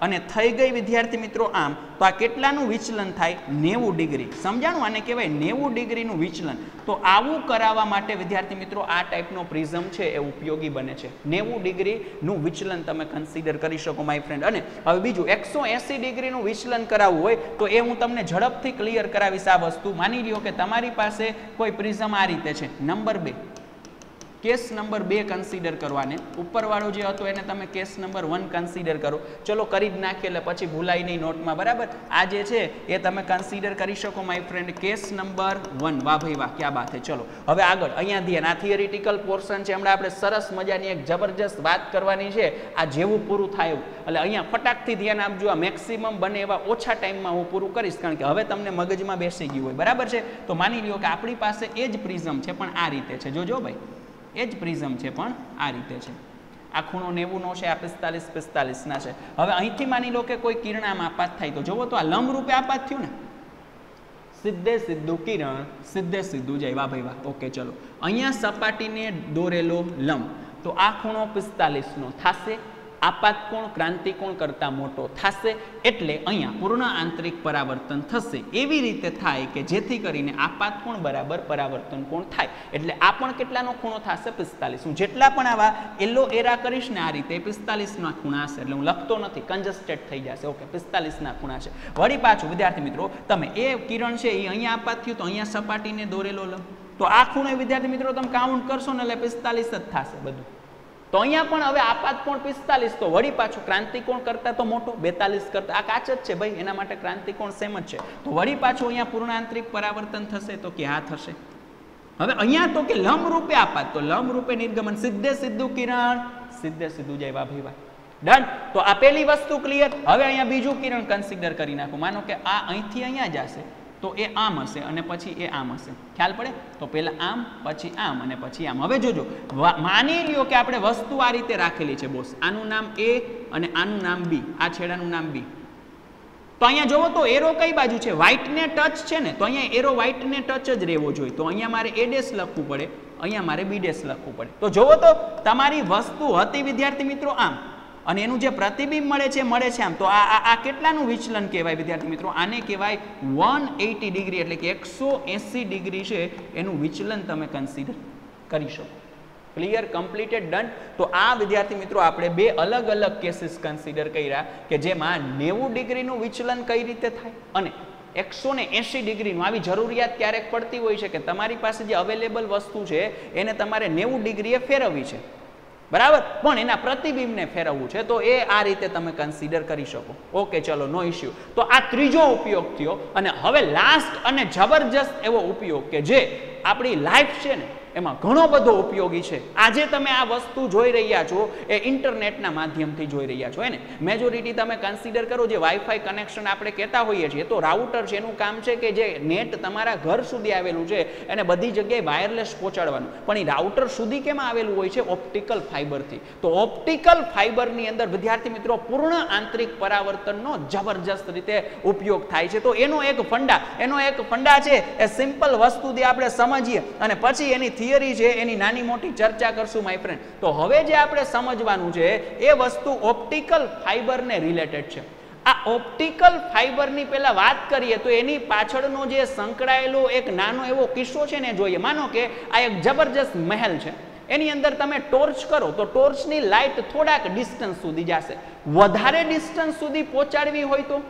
અને થઈ ગઈ વિદ્યાર્થી મિત્રો આમ, તો આ કેટલાનું વિચલન થાય? નેવું ડિગ્રી. સમજાણું? આને કહેવાય નેવું ડિગ્રીનું વિચલન. તો આવું કરાવવા માટે વિદ્યાર્થી મિત્રો આ ટાઈપનો પ્રિઝમ છે એ ઉપયોગી બને છે. નેવું ડિગ્રીનું વિચલન તમે કન્સિડર કરી શકો માય ફ્રેન્ડ અને હવે બીજું, એકસો એંસી ડિગ્રીનું વિચલન કરાવવું હોય, તો એ હું તમને ઝડપથી ક્લિયર કરાવીશ આ વસ્તુ. માની લ્યો કે તમારી પાસે કોઈ પ્રિઝમ આ રીતે છે. નંબર બે. કેસ નંબર બે કન્સિડર કરવાને. ઉપરવાળો જે હતો એને તમે કેસ નંબર વન કન્સિડર કરો. ચલો કરી જ નાખીએ એટલે પછી ભૂલાય નહીં નોટમાં, બરાબર? આ જે છે, એ તમે કન્સિડર કરી શકો my friend case number one વાહ ભાઈ વાહ, ક્યાં બાત છે ચલો, હવે આગળ, અહીંયા ધ્યાન. આ થિયરિટિકલ પોર્શન છે. હમણાં આપણે સરસ મજાની એક જબરજસ્ત વાત કરવાની છે. આ જેવું પૂરું થાય એવું. એટલે અહીંયા ફટાકથી ધ્યાન આપજો, આ મેક્સિમમ બને એવા ઓછા ટાઈમમાં હું પૂરું કરીશ, કારણ કે હવે તમને મગજમાં બેસી ગયું હોય. બરાબર છે? તો માની લ્યો કે આપણી પાસે એ જ પ્રિઝમ છે, પણ આ રીતે છે. જોજો ભાઈ. એ જ પ્રિઝમ છે પણ આ રીતે છે. આ ખૂણો નેવુંનો છે, આ પિસ્તાલીસ પિસ્તાલીસના છે. હવે અહીંથી માની લો કે કોઈ કિરણ આમ આપાત થાય તો જુઓ તો આ લંબ રૂપે આપાત થયું ને. સીધે સીધું કિરણ સીધે સીધું જાય. વાહ ભાઈ વાહ. ઓકે, ચલો. અહીંયા સપાટીને દોરેલો લંબ. તો આ ખૂણો પિસ્તાલીસનો થશે. આપાત કોણ ક્રાંતિકોણ કરતાં મોટો થશે? એટલે અહીંયા પૂર્ણ આંતરિક પરાવર્તન થશે. એવી રીતે થાય કે જેથી કરીને આપાત કોણ બરાબર પરાવર્તન કોણ થાય? એટલે આ પણ કેટલાનો ખૂણો થશે? પિસ્તાલીસ. હું જેટલા પણ આવા એલો એરા કરીશ ને આ રીતે, પિસ્તાલીસના ખૂણા હશે. એટલે હું લખતો નથી. કન્જસ્ટેડ થઈ જશે. ઓકે, પિસ્તાલીસના ખૂણા છે. વળી પાછું, વિદ્યાર્થી મિત્રો, તમે એ કિરણ છે એ અહીંયા આપાત થયું તો અહીંયા સપાટીને દોરેલો લો. તો આ ખૂણે વિદ્યાર્થી મિત્રો તમે કાઉન્ટ કરશો ને એટલે પિસ્તાલીસ જ થશે બધું. તો અહીંયા પણ હવે આપાત કોણ પિસ્તાલીસ? તો વળી પાછું ક્રાંતિકોણ કરતા તો મોટો? બેતાલીસ કરતા. આ કાચ જ છે ભાઈ, એના માટે ક્રાંતિકોણ સેમ જ છે. તો વળી પાછું અહીંયા પૂર્ણાંતરિક પરાવર્તન થશે તો કે આ થશે. હવે અહીંયા તો કે લંબ રૂપે આપાત. તો લંબ રૂપે નિર્ગમન. સીધે સીધું કિરણ. સીધે સીધું જાય ભાઈ ભાઈ. ડન તો આ પેલી વસ્તુ ક્લિયર હવે અહીંયા બીજું કિરણ કન્સિડર કરી નાખું. માનો કે આ અહીંથી અહીંયા જશે તો એ આમ હશે અને પછી એ આમ હશે. ખ્યાલ પડે? તો પહેલા આમ, પછી આમ અને પછી આમ. હવે જોજો માની લ્યો કે આપણે વસ્તુ આ રીતે રાખેલી છે, બોસ. આનું નામ એ અને આનું નામ બી. આ છેડાનું નામ બી. તો અહીંયા જોવો તો એરો કઈ બાજુ છે? વ્હાઇટને ટચ છે ને, તો અહીંયા એરો વ્હાઇટને ટચ જ રહેવો જોઈએ. તો અહીંયા મારે એ ડેસ લખવું પડે, અહીંયા મારે બી ડેસ લખવું પડે. તો જોવો તો, તમારી વસ્તુ હતી, વિદ્યાર્થી મિત્રો, આમ. અને એનું જે પ્રતિબિંબ મળે છે મળે છે આમ. તો આ આ કેટલાનું વિચલન કહેવાય વિદ્યાર્થી મિત્રો? આને કહેવાય વન એટી ડિગ્રી એટલે કે એકસો એંસી ડિગ્રી છે એનું વિચલન તમે કન્સિડર કરી શકો. ક્લિયર કમ્પ્લીટેડ ડન તો આ વિદ્યાર્થી મિત્રો આપણે બે અલગ અલગ કેસીસ કન્સિડર કર્યા કે જેમાં નેવું ડિગ્રીનું વિચલન કઈ રીતે થાય? અને એકસો ને એંશી ડિગ્રીનું આવી જરૂરિયાત ક્યારેક પડતી હોય છે કે તમારી પાસે જે અવેલેબલ વસ્તુ છે, એને તમારે નેવું ડિગ્રીએ ફેરવવી છે. બરાબર? પણ એના પ્રતિબિંબને ફેરવવું છે, તો એ આ રીતે તમે કન્સિડર કરી શકો. ઓકે ચલો નો ઇશ્યુ તો આ ત્રીજો ઉપયોગ થયો, અને હવે લાસ્ટ અને જબરજસ્ત એવો ઉપયોગ કે જે આપણી લાઈફ છે ને એમાં ઘણો બધો ઉપયોગી છે. આજે તમે આ વસ્તુ જોઈ રહ્યા છો, એ ઇન્ટરનેટના માધ્યમથી જોઈ રહ્યા છો ને મેજોરિટી તમે કન્સિડર કરો, જે વાઈફાઈ કનેક્શન આપણે કહેતા હોઈએ છીએ, તો રાઉટર છે, એનું કામ છે કે જે નેટ તમારા ઘર સુધી આવેલું છે, એને બધી જગ્યાએ વાયરલેસ પહોંચાડવાનું. પણ એ રાઉટર સુધી કેમ આવેલું હોય છે? ઓપ્ટિકલ ફાઈબરથી તો ઓપ્ટિકલ ફાઈબરની અંદર, વિદ્યાર્થી મિત્રો, પૂર્ણ આંતરિક પરાવર્તનનો જબરજસ્ત રીતે ઉપયોગ થાય છે. તો એનો એક ફંડા, એનો એક ફંડા છે, એ સિમ્પલ વસ્તુથી આપણે સમજીએ, અને પછી એની થિયરી છે, એની નાની મોટી ચર્ચા કરશું માય ફ્રેન્ડ તો હવે જે આપણે સમજવાનું છે, એ વસ્તુ ઓપ્ટિકલ ફાઈબરને રિલેટેડ છે. આ ઓપ્ટિકલ ફાઈબરની પહેલાં વાત કરીએ, તો એની પાછળનો જે સંકળાયેલો એક નાનો એવો કિસ્સો છે ને જોઈએ. માનો કે આ એક જબરજસ્ત મહેલ છે. એની અંદર તમે ટોર્ચ કરો, તો ટોર્ચની લાઇટ થોડાક ડિસ્ટન્સ સુધી જશે. વધારે ડિસ્ટન્સ સુધી પહોંચાડવી હોય તો?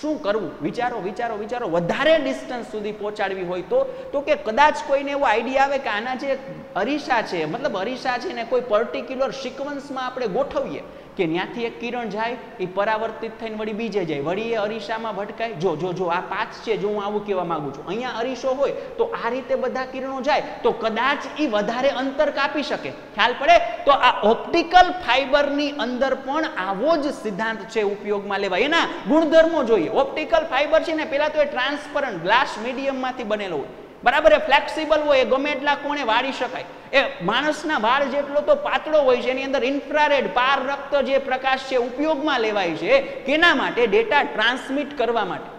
શું કરવું? વિચારો વિચારો વિચારો. વધારે ડિસ્ટન્સ સુધી પહોંચાડવી હોય તો તો કે કદાચ કોઈને એવો આઈડિયા આવે કે આના જે અરીસા છે, મતલબ અરીસા છે ને કોઈ પર્ટિક્યુલર સિક્વન્સમાં આપણે ગોઠવીએ. કે ત્યાંથી એક કિરણ જાય, એ પરાવર્તિત થઈને વળી બીજે જાય. વળી એ અરીસામાં ભટકાય. જો જો જો, આ પાથ છે જો હું આવું કહેવા માંગુ છું. અહીંયા અરીસો હોય તો આ રીતે બધા કિરણો જાય. તો કદાચ એ વધારે અંતર કાપી શકે. ખ્યાલ પડે? તો આ ઓપ્ટિકલ ફાઈબરની અંદર પણ આવો જ સિદ્ધાંત છે ઉપયોગમાં લેવાય. એના ગુણધર્મો જોઈએ. ઓપ્ટિકલ ફાઈબર છે ને, પેલા તો એ ટ્રાન્સપરન્ટ ગ્લાસ મીડિયમમાંથી બનેલો હોય. બરાબર એ ફ્લેક્સિબલ હોય એ ગમે એટલા કોણે વાળી શકાય. એ માણસના વાળ જેટલો તો પાતળો હોય છે, એની અંદર ઇન્ફ્રારેડ પાર રક્ત જે પ્રકાશ છે ઉપયોગમાં લેવાય છે, કેના માટે? ડેટા ટ્રાન્સમિટ કરવા માટે.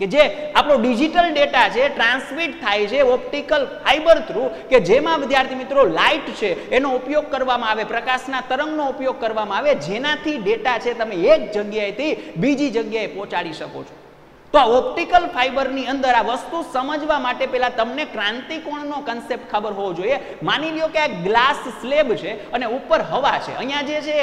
કે જે આપણો ડિજિટલ ડેટા છે ટ્રાન્સમિટ થાય છે ઓપ્ટિકલ ફાઈબર થ્રુ કે જેમાં વિદ્યાર્થી મિત્રો લાઇટ છે એનો ઉપયોગ કરવામાં આવે, પ્રકાશના તરંગનો ઉપયોગ કરવામાં આવે, જેનાથી ડેટા છે તમે એક જગ્યાએથી બીજી જગ્યાએ પહોંચાડી શકો છો. તો આ ઓપ્ટિકલ ફાઈબરની અંદર આ વસ્તુ સમજવા માટે પહેલા તમને ક્રાંતિકોણનો કન્સેપ્ટ ખબર હોવો જોઈએ. માની લ્યો કે આ ગ્લાસ સ્લેબ છે અને ઉપર હવા છે. અહીંયા જે છે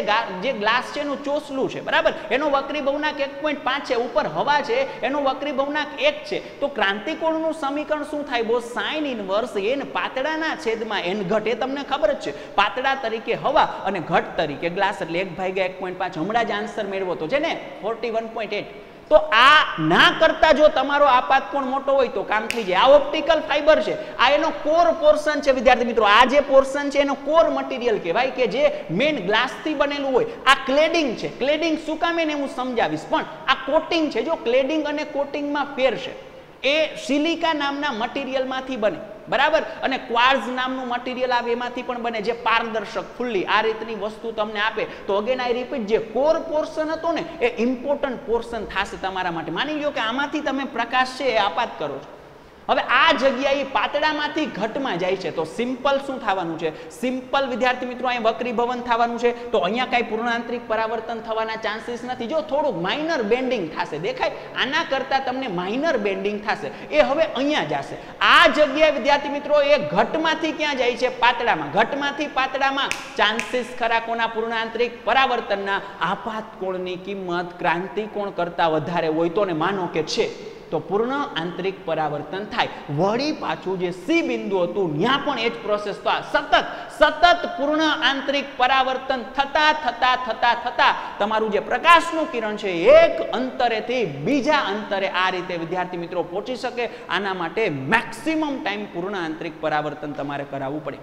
જે ગ્લાસ છે એનું ચોસલું છે, બરાબર? એનો વક્રી બહુનાક એક પોઈન્ટ પાંચ છે, ઉપર હવા છે, એનો વક્રી બહુનાક એક છે. તો ક્રાંતિકોણનું સમીકરણ શું થાય? બહુ સાઇન ઇનવર્સ એન પાતળાના છેદમાં એન ઘટ, એ તમને ખબર જ છે. પાતળા તરીકે હવા અને ઘટ તરીકે ગ્લાસ એટલે એક ગયા એક પોઈન્ટ પાંચ. હમણાં જ આન્સર મેળવો તો, છે ને? ફોર્ટી વન પોઈન્ટ એટ તો આ ના કરતા જો તમારો આપાત કોણ મોટો હોય તો કામ થઈ જાય. આ ઓપ્ટિકલ ફાઈબર છે. આ એનો કોર પોર્શન છે, વિદ્યાર્થી મિત્રો. આ જે પોર્શન છે, એનો કોર મટીરિયલ કહેવાય કે જે મેઇન ગ્લાસથી બનેલું હોય. આ ક્લેડિંગ છે. ક્લેડિંગ શું કામ એને હું સમજાવીશ? પણ આ કોટિંગ છે. જો ક્લેડિંગ અને કોટિંગમાં ફેર છે એ સિલિકા નામના મટીરિયલમાંથી બને, બરાબર? અને ક્વાર્ઝ નામનું મટીરિયલ આવે એમાંથી પણ બને, જે પારદર્શક, ખુલ્લી, આ રીતની વસ્તુ તમને આપે. તો અગેન આઈ રિપીટ જે કોર પોર્શન હતો ને, એ ઇમ્પોર્ટન્ટ પોર્શન થશે તમારા માટે. માની લો કે આમાંથી તમે પ્રકાશ છે એ આપાત કરો છો. હવે આ જગ્યાએ પાતળામાંથી ઘટમાં જાય છે, તો સિમ્પલ શું થવાનું છે? સિમ્પલ વિદ્યાર્થી મિત્રો, અહીં વક્રી ભવન થવાનું છે. તો અહીંયા કાંઈ પૂર્ણાંતરિક પરાવર્તન થવાના ચાન્સીસ નથી. જો થોડુંક માઇનર બેન્ડિંગ થશે, દેખાય? આના કરતાં તમને માઇનર બેન્ડિંગ થશે. એ હવે અહીંયા જશે. આ જગ્યાએ વિદ્યાર્થી મિત્રો, એ ઘટમાંથી ક્યાં જાય છે? પાતળામાં. ઘટમાંથી પાતળામાં ચાન્સીસ ખરા કોના પૂર્ણાંતરિક પરાવર્તનના? આપાત કોણની કિંમત ક્રાંતિકોણ કરતાં વધારે હોય તો ને માનો કે છે. તો પૂર્ણ આંતરિક પરાવર્તન થાય. વળી પાછું જે સી બિંદુ હતું ત્યાં પણ એ જ પ્રોસેસ તો આ સતત સતત પૂર્ણ આંતરિક પરાવર્તન થતા થતા થતા થતા તમારું જે પ્રકાશનું કિરણ છે, એક અંતરેથી બીજા અંતરે આ રીતે વિદ્યાર્થી મિત્રો પહોંચી શકે. આના માટે મેક્સિમમ ટાઈમ પૂર્ણ આંતરિક પરાવર્તન તમારે કરાવવું પડે.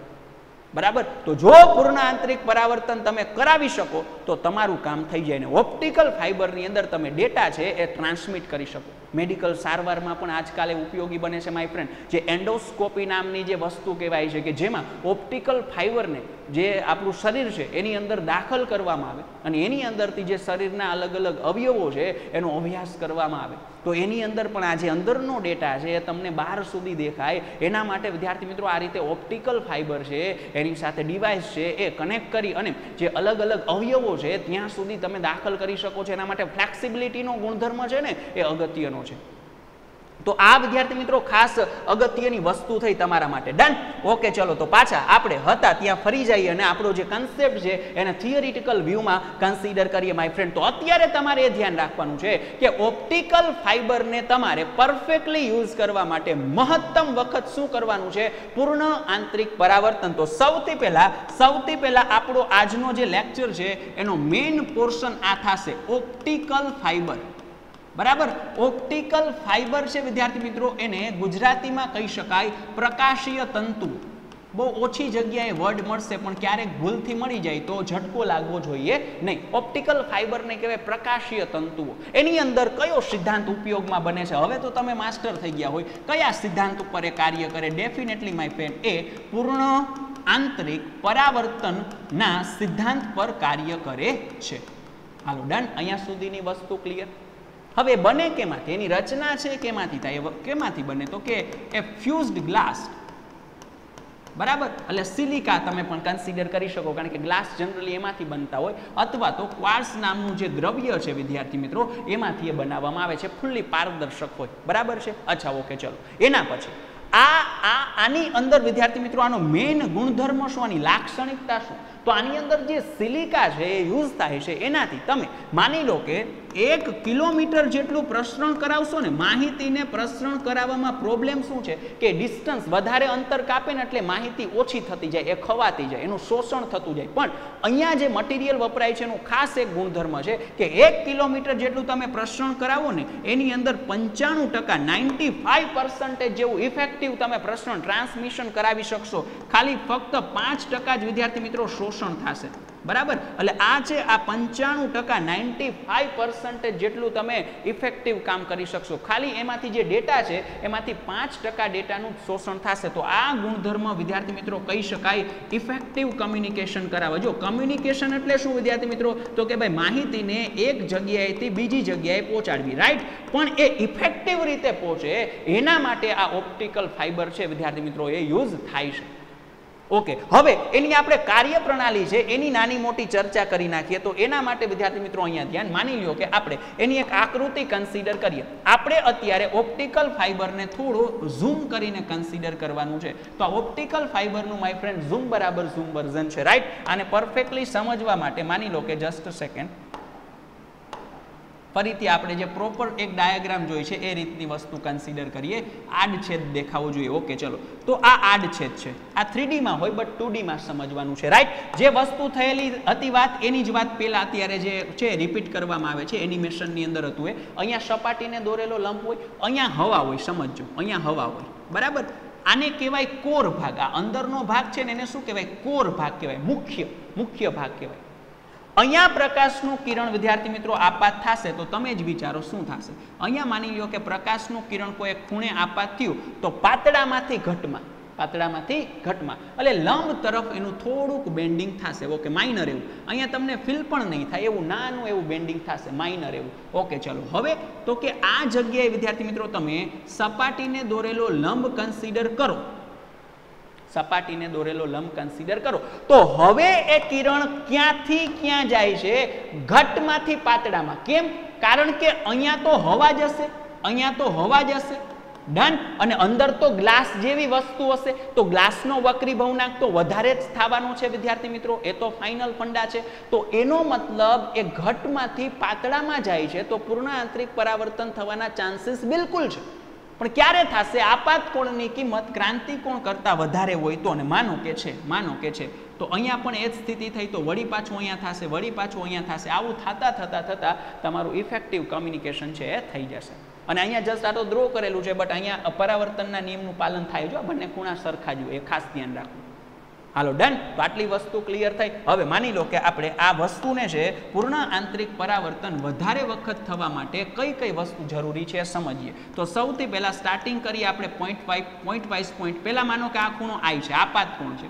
બરાબર? તો જો પૂર્ણ આંતરિક પરાવર્તન તમે કરાવી શકો, તો તમારું કામ થઈ જાય. ને ઓપ્ટિકલ ફાઇબરની અંદર તમે ડેટા છે, એ ટ્રાન્સમિટ કરી શકો. મેડિકલ સારવારમાં પણ આજકાલે ઉપયોગી બને છે માય ફ્રેન્ડ જે એન્ડોસ્કોપી નામની જે વસ્તુ કહેવાય છે કે જેમાં ઓપ્ટિકલ ફાઇબરને જે આપણું શરીર છે, એની અંદર દાખલ કરવામાં આવે અને એની અંદરથી જે શરીરના અલગ અલગ અવયવો છે, એનો અભ્યાસ કરવામાં આવે. તો એની અંદર પણ આ જે અંદરનો ડેટા છે એ તમને બહાર સુધી દેખાય. એના માટે વિદ્યાર્થી મિત્રો આ રીતે ઓપ્ટિકલ ફાઇબર છે, એની સાથે ડિવાઇસ છે, એ કનેક્ટ કરી અને જે અલગ અલગ અવયવો છે, ત્યાં સુધી તમે દાખલ કરી શકો છો. એના માટે ફ્લેક્સિબિલિટીનો ગુણધર્મ છે ને, એ અગત્યનો છે. તો આ વિદ્યાર્થી મિત્રો ખાસ અગત્યની વસ્તુ થઈ તમારા માટે. ડન ઓકે ચલો, તો પાછા આપણે હતા, ત્યાં ફરી જઈએ અને આપણો જે કન્સેપ્ટ છે, એને થિયરિટિકલ વ્યૂમાં કન્સિડર કરીએ માય ફ્રેન્ડ તો અત્યારે તમારે એ ધ્યાન રાખવાનું છે કે ઓપ્ટિકલ ફાઇબરને તમારે પરફેક્ટલી યુઝ કરવા માટે મહત્તમ વખત શું કરવાનું છે? પૂર્ણ આંતરિક પરાવર્તન. તો સૌથી પહેલા સૌથી પહેલા આપણો આજનો જે લેક્ચર છે, એનો મેઇન પોર્શન આ થશે. ઓપ્ટિકલ ફાઇબર બરાબર? ઓપ્ટિકલ ફાઇબર છે, વિદ્યાર્થી મિત્રો, એને ગુજરાતીમાં કહી શકાય પ્રકાશીય તંતુ. બહુ ઓછી જગ્યાએ વર્ડ મળશે, પણ ક્યારેક ભૂલથી મળી જાય તો ઝટકો લાગવો જોઈએ નહીં. ઓપ્ટિકલ ફાઇબરને કહેવાય પ્રકાશીય તંતુઓ. એની અંદર કયો સિદ્ધાંત ઉપયોગમાં બને છે? હવે તો તમે માસ્ટર થઈ ગયા હોય. કયા સિદ્ધાંત ઉપર એ કાર્ય કરે? ડેફિનેટલી માય ફ્રેન્ડ એ પૂર્ણ આંતરિક પરાવર્તનના સિદ્ધાંત પર કાર્ય કરે છે. હાલો ડન અહીંયા સુધીની વસ્તુ ક્લિયર હવે બને કેમાંથી? એની રચના છે કેમાંથી થાય? કેમાંથી બને? તો કે એ ફ્યુઝડ ગ્લાસ બરાબર? એટલે સિલિકા તમે પણ કન્સિડર કરી શકો, કારણ કે ગ્લાસ જનરલી એમાંથી બનતા હોય. અથવા તો ક્વાર્સ નામનું જે દ્રવ્ય છે, વિદ્યાર્થી મિત્રો, એમાંથી એ બનાવવામાં આવે છે. ફૂલ્લી પારદર્શક હોય. બરાબર છે? અચ્છા, ઓકે, ચલો. એના પછી, આ આ, આની અંદર વિદ્યાર્થી મિત્રો, આનો મેઇન ગુણધર્મ શું? આની લાક્ષણિકતા શું? તો આની અંદર જે સિલિકા છે, એ યુઝ થાય છે, એનાથી તમે માની લો કે એક કિલોમીટર જેટલું પ્રસરણ કરાવશો ને, માહિતીને પ્રસરણ કરાવવામાં પ્રોબ્લેમ શું છે કે ડિસ્ટન્સ વધારે અંતર કાપે ને એટલે માહિતી ઓછી થતી જાય, એ ખવાતી જાય, એનું શોષણ થતું જાય. પણ અહીંયા જે મટીરિયલ વપરાય છે, એનું ખાસ એક ગુણધર્મ છે કે એક કિલોમીટર જેટલું તમે પ્રસરણ કરાવો ને, એની અંદર પંચાણું ટકા નાઇન્ટી ફાઈવ પર્સન્ટેજ જેવું ઇફેક્ટિવ તમે પ્રસરણ ટ્રાન્સમિશન કરાવી શકશો. ખાલી ફક્ત પાંચ ટકા જ વિદ્યાર્થી મિત્રો શોષણ થશે. બરાબર? એટલે આ છે, આ પંચાણું ટકા નાઇન્ટી ફાઈવ પર્સન્ટેજ જેટલું તમે ઇફેક્ટિવ કામ કરી શકશો. ખાલી એમાંથી જે ડેટા છે, એમાંથી પાંચ ટકા ડેટાનું શોષણ થશે. તો આ ગુણધર્મ વિદ્યાર્થી મિત્રો કહી શકાય, ઇફેક્ટિવ કમ્યુનિકેશન કરાવે જો કમ્યુનિકેશન એટલે શું વિદ્યાર્થી મિત્રો? તો કે ભાઈ માહિતીને એક જગ્યાએથી બીજી જગ્યાએ પહોંચાડવી. રાઈટ? પણ એ ઇફેક્ટિવ રીતે પહોંચે, એના માટે આ ઓપ્ટિકલ ફાઇબર છે વિદ્યાર્થી મિત્રો, એ યુઝ થાય છે. ઓકે, હવે એની આપણે કાર્યપ્રણાલી છે, એની નાની મોટી ચર્ચા કરી નાખીએ, તો એના માટે વિદ્યાર્થી મિત્રો અહીંયા ધ્યાન માની લ્યો કે આપણે એની એક આકૃતિ કન્સિડર કરીએ. આપણે અત્યારે ઓપ્ટિકલ ફાઇબરને થોડું ઝૂમ કરીને કન્સિડર કરવાનું છે. તો આ ઓપ્ટિકલ ફાઇબરનું માય ફ્રેન્ડ ઝૂમ બરાબર ઝૂમ વર્ઝન છે રાઈટ આને પરફેક્ટલી સમજવા માટે માની લો કે જસ્ટ સેકન્ડ ફરીથી આપણે જે પ્રોપર એક ડાયાગ્રામ જોઈ છે, એ રીતની વસ્તુ કન્સિડર કરીએ. આડછેદ દેખાવો જોઈએ. ઓકે ચલો. તો આ આડછેદ છે. આ થ્રીડીમાં હોય બટ ટુડીમાં સમજવાનું છે. રાઈટ જે વસ્તુ થયેલી હતી વાત, એની જ વાત પહેલાં અત્યારે જે છે રિપીટ કરવામાં આવે છે. એનિમેશનની અંદર હતું એ. અહીંયા સપાટીને દોરેલો લંબ હોય, અહીંયા હવા હોય, સમજજો. અહીંયા હવા હોય. બરાબર? આને કહેવાય કોર ભાગ. આ અંદરનો ભાગ છે ને એને શું કહેવાય? કોર ભાગ કહેવાય. મુખ્ય મુખ્ય ભાગ કહેવાય. અહીંયા પ્રકાશનું કિરણ વિદ્યાર્થી મિત્રો આપાત થશે તો તમે જ વિચારો શું થશે? અહીંયા માની લો કે પ્રકાશનું કિરણ કોઈ ખૂણે આપાત થયું તો પાતળામાંથી ઘટમાં પાતળામાંથી ઘટમાં. એટલે લંબ તરફ એનું થોડુંક બેન્ડિંગ થશે ઓકે માઇનર એવું. અહીંયા તમને ફીલ પણ નહીં થાય, એવું નાનું એવું બેન્ડિંગ થશે માઇનર એવું. ઓકે ચલો. હવે તો કે આ જગ્યાએ વિદ્યાર્થી મિત્રો તમે સપાટીને દોરેલો લંબ કન્સિડર કરો. સપાટીને દોરેલો લંબ કન્સિડર કરો. તો હવે એ કિરણ ક્યાંથી ક્યાં જાય છે? ઘટમાંથી પાતળામાં. કેમ? કારણ કે અહીંયા તો હવા જશે અહીંયા તો હવા જશે ડન અને અંદર તો ગ્લાસ જેવી વસ્તુ હશે. તો ગ્લાસનો વક્રી ભવનાક તો વધારે જ થવાનો છે, વિદ્યાર્થી મિત્રો. એ તો ફાઇનલ ફંડા છે. તો એનો મતલબ એ ઘટમાંથી પાતળામાં જાય છે, તો પૂર્ણ આંતરિક પરાવર્તન થવાના ચાન્સીસ બિલકુલ છે. પણ ક્યારે થશે? આપાત કોણની કિંમત ક્રાંતિ કોણ કરતા વધારે હોય તો? અને માનો કે છે, માનો કે છે, તો અહીંયા પણ એ જ સ્થિતિ થઈ તો વળી પાછું અહીંયા થશે, વળી પાછું અહીંયા થશે. આવું થતા થતા થતાં તમારું ઇફેક્ટિવ કમ્યુનિકેશન છે એ થઈ જશે. અને અહીંયા જસ્ટ આ તો ડ્રો કરેલું છે બટ અહીંયા પરાવર્તનના નિયમનું પાલન થાય જો બંને ખૂણા સરખા જ એ ખાસ ધ્યાન રાખવું. હાલો, ડન. તો આટલી વસ્તુ ક્લિયર થઈ. હવે માની લો કે આપણે આ વસ્તુને છે પૂર્ણ આંતરિક પરાવર્તન વધારે વખત થવા માટે કઈ કઈ વસ્તુ જરૂરી છે સમજીએ. તો સૌથી પહેલાં સ્ટાર્ટિંગ કરીએ આપણે point five point wise point પહેલાં માનો કે આ ખૂણો આઈ છે આપાત ખૂણ છે?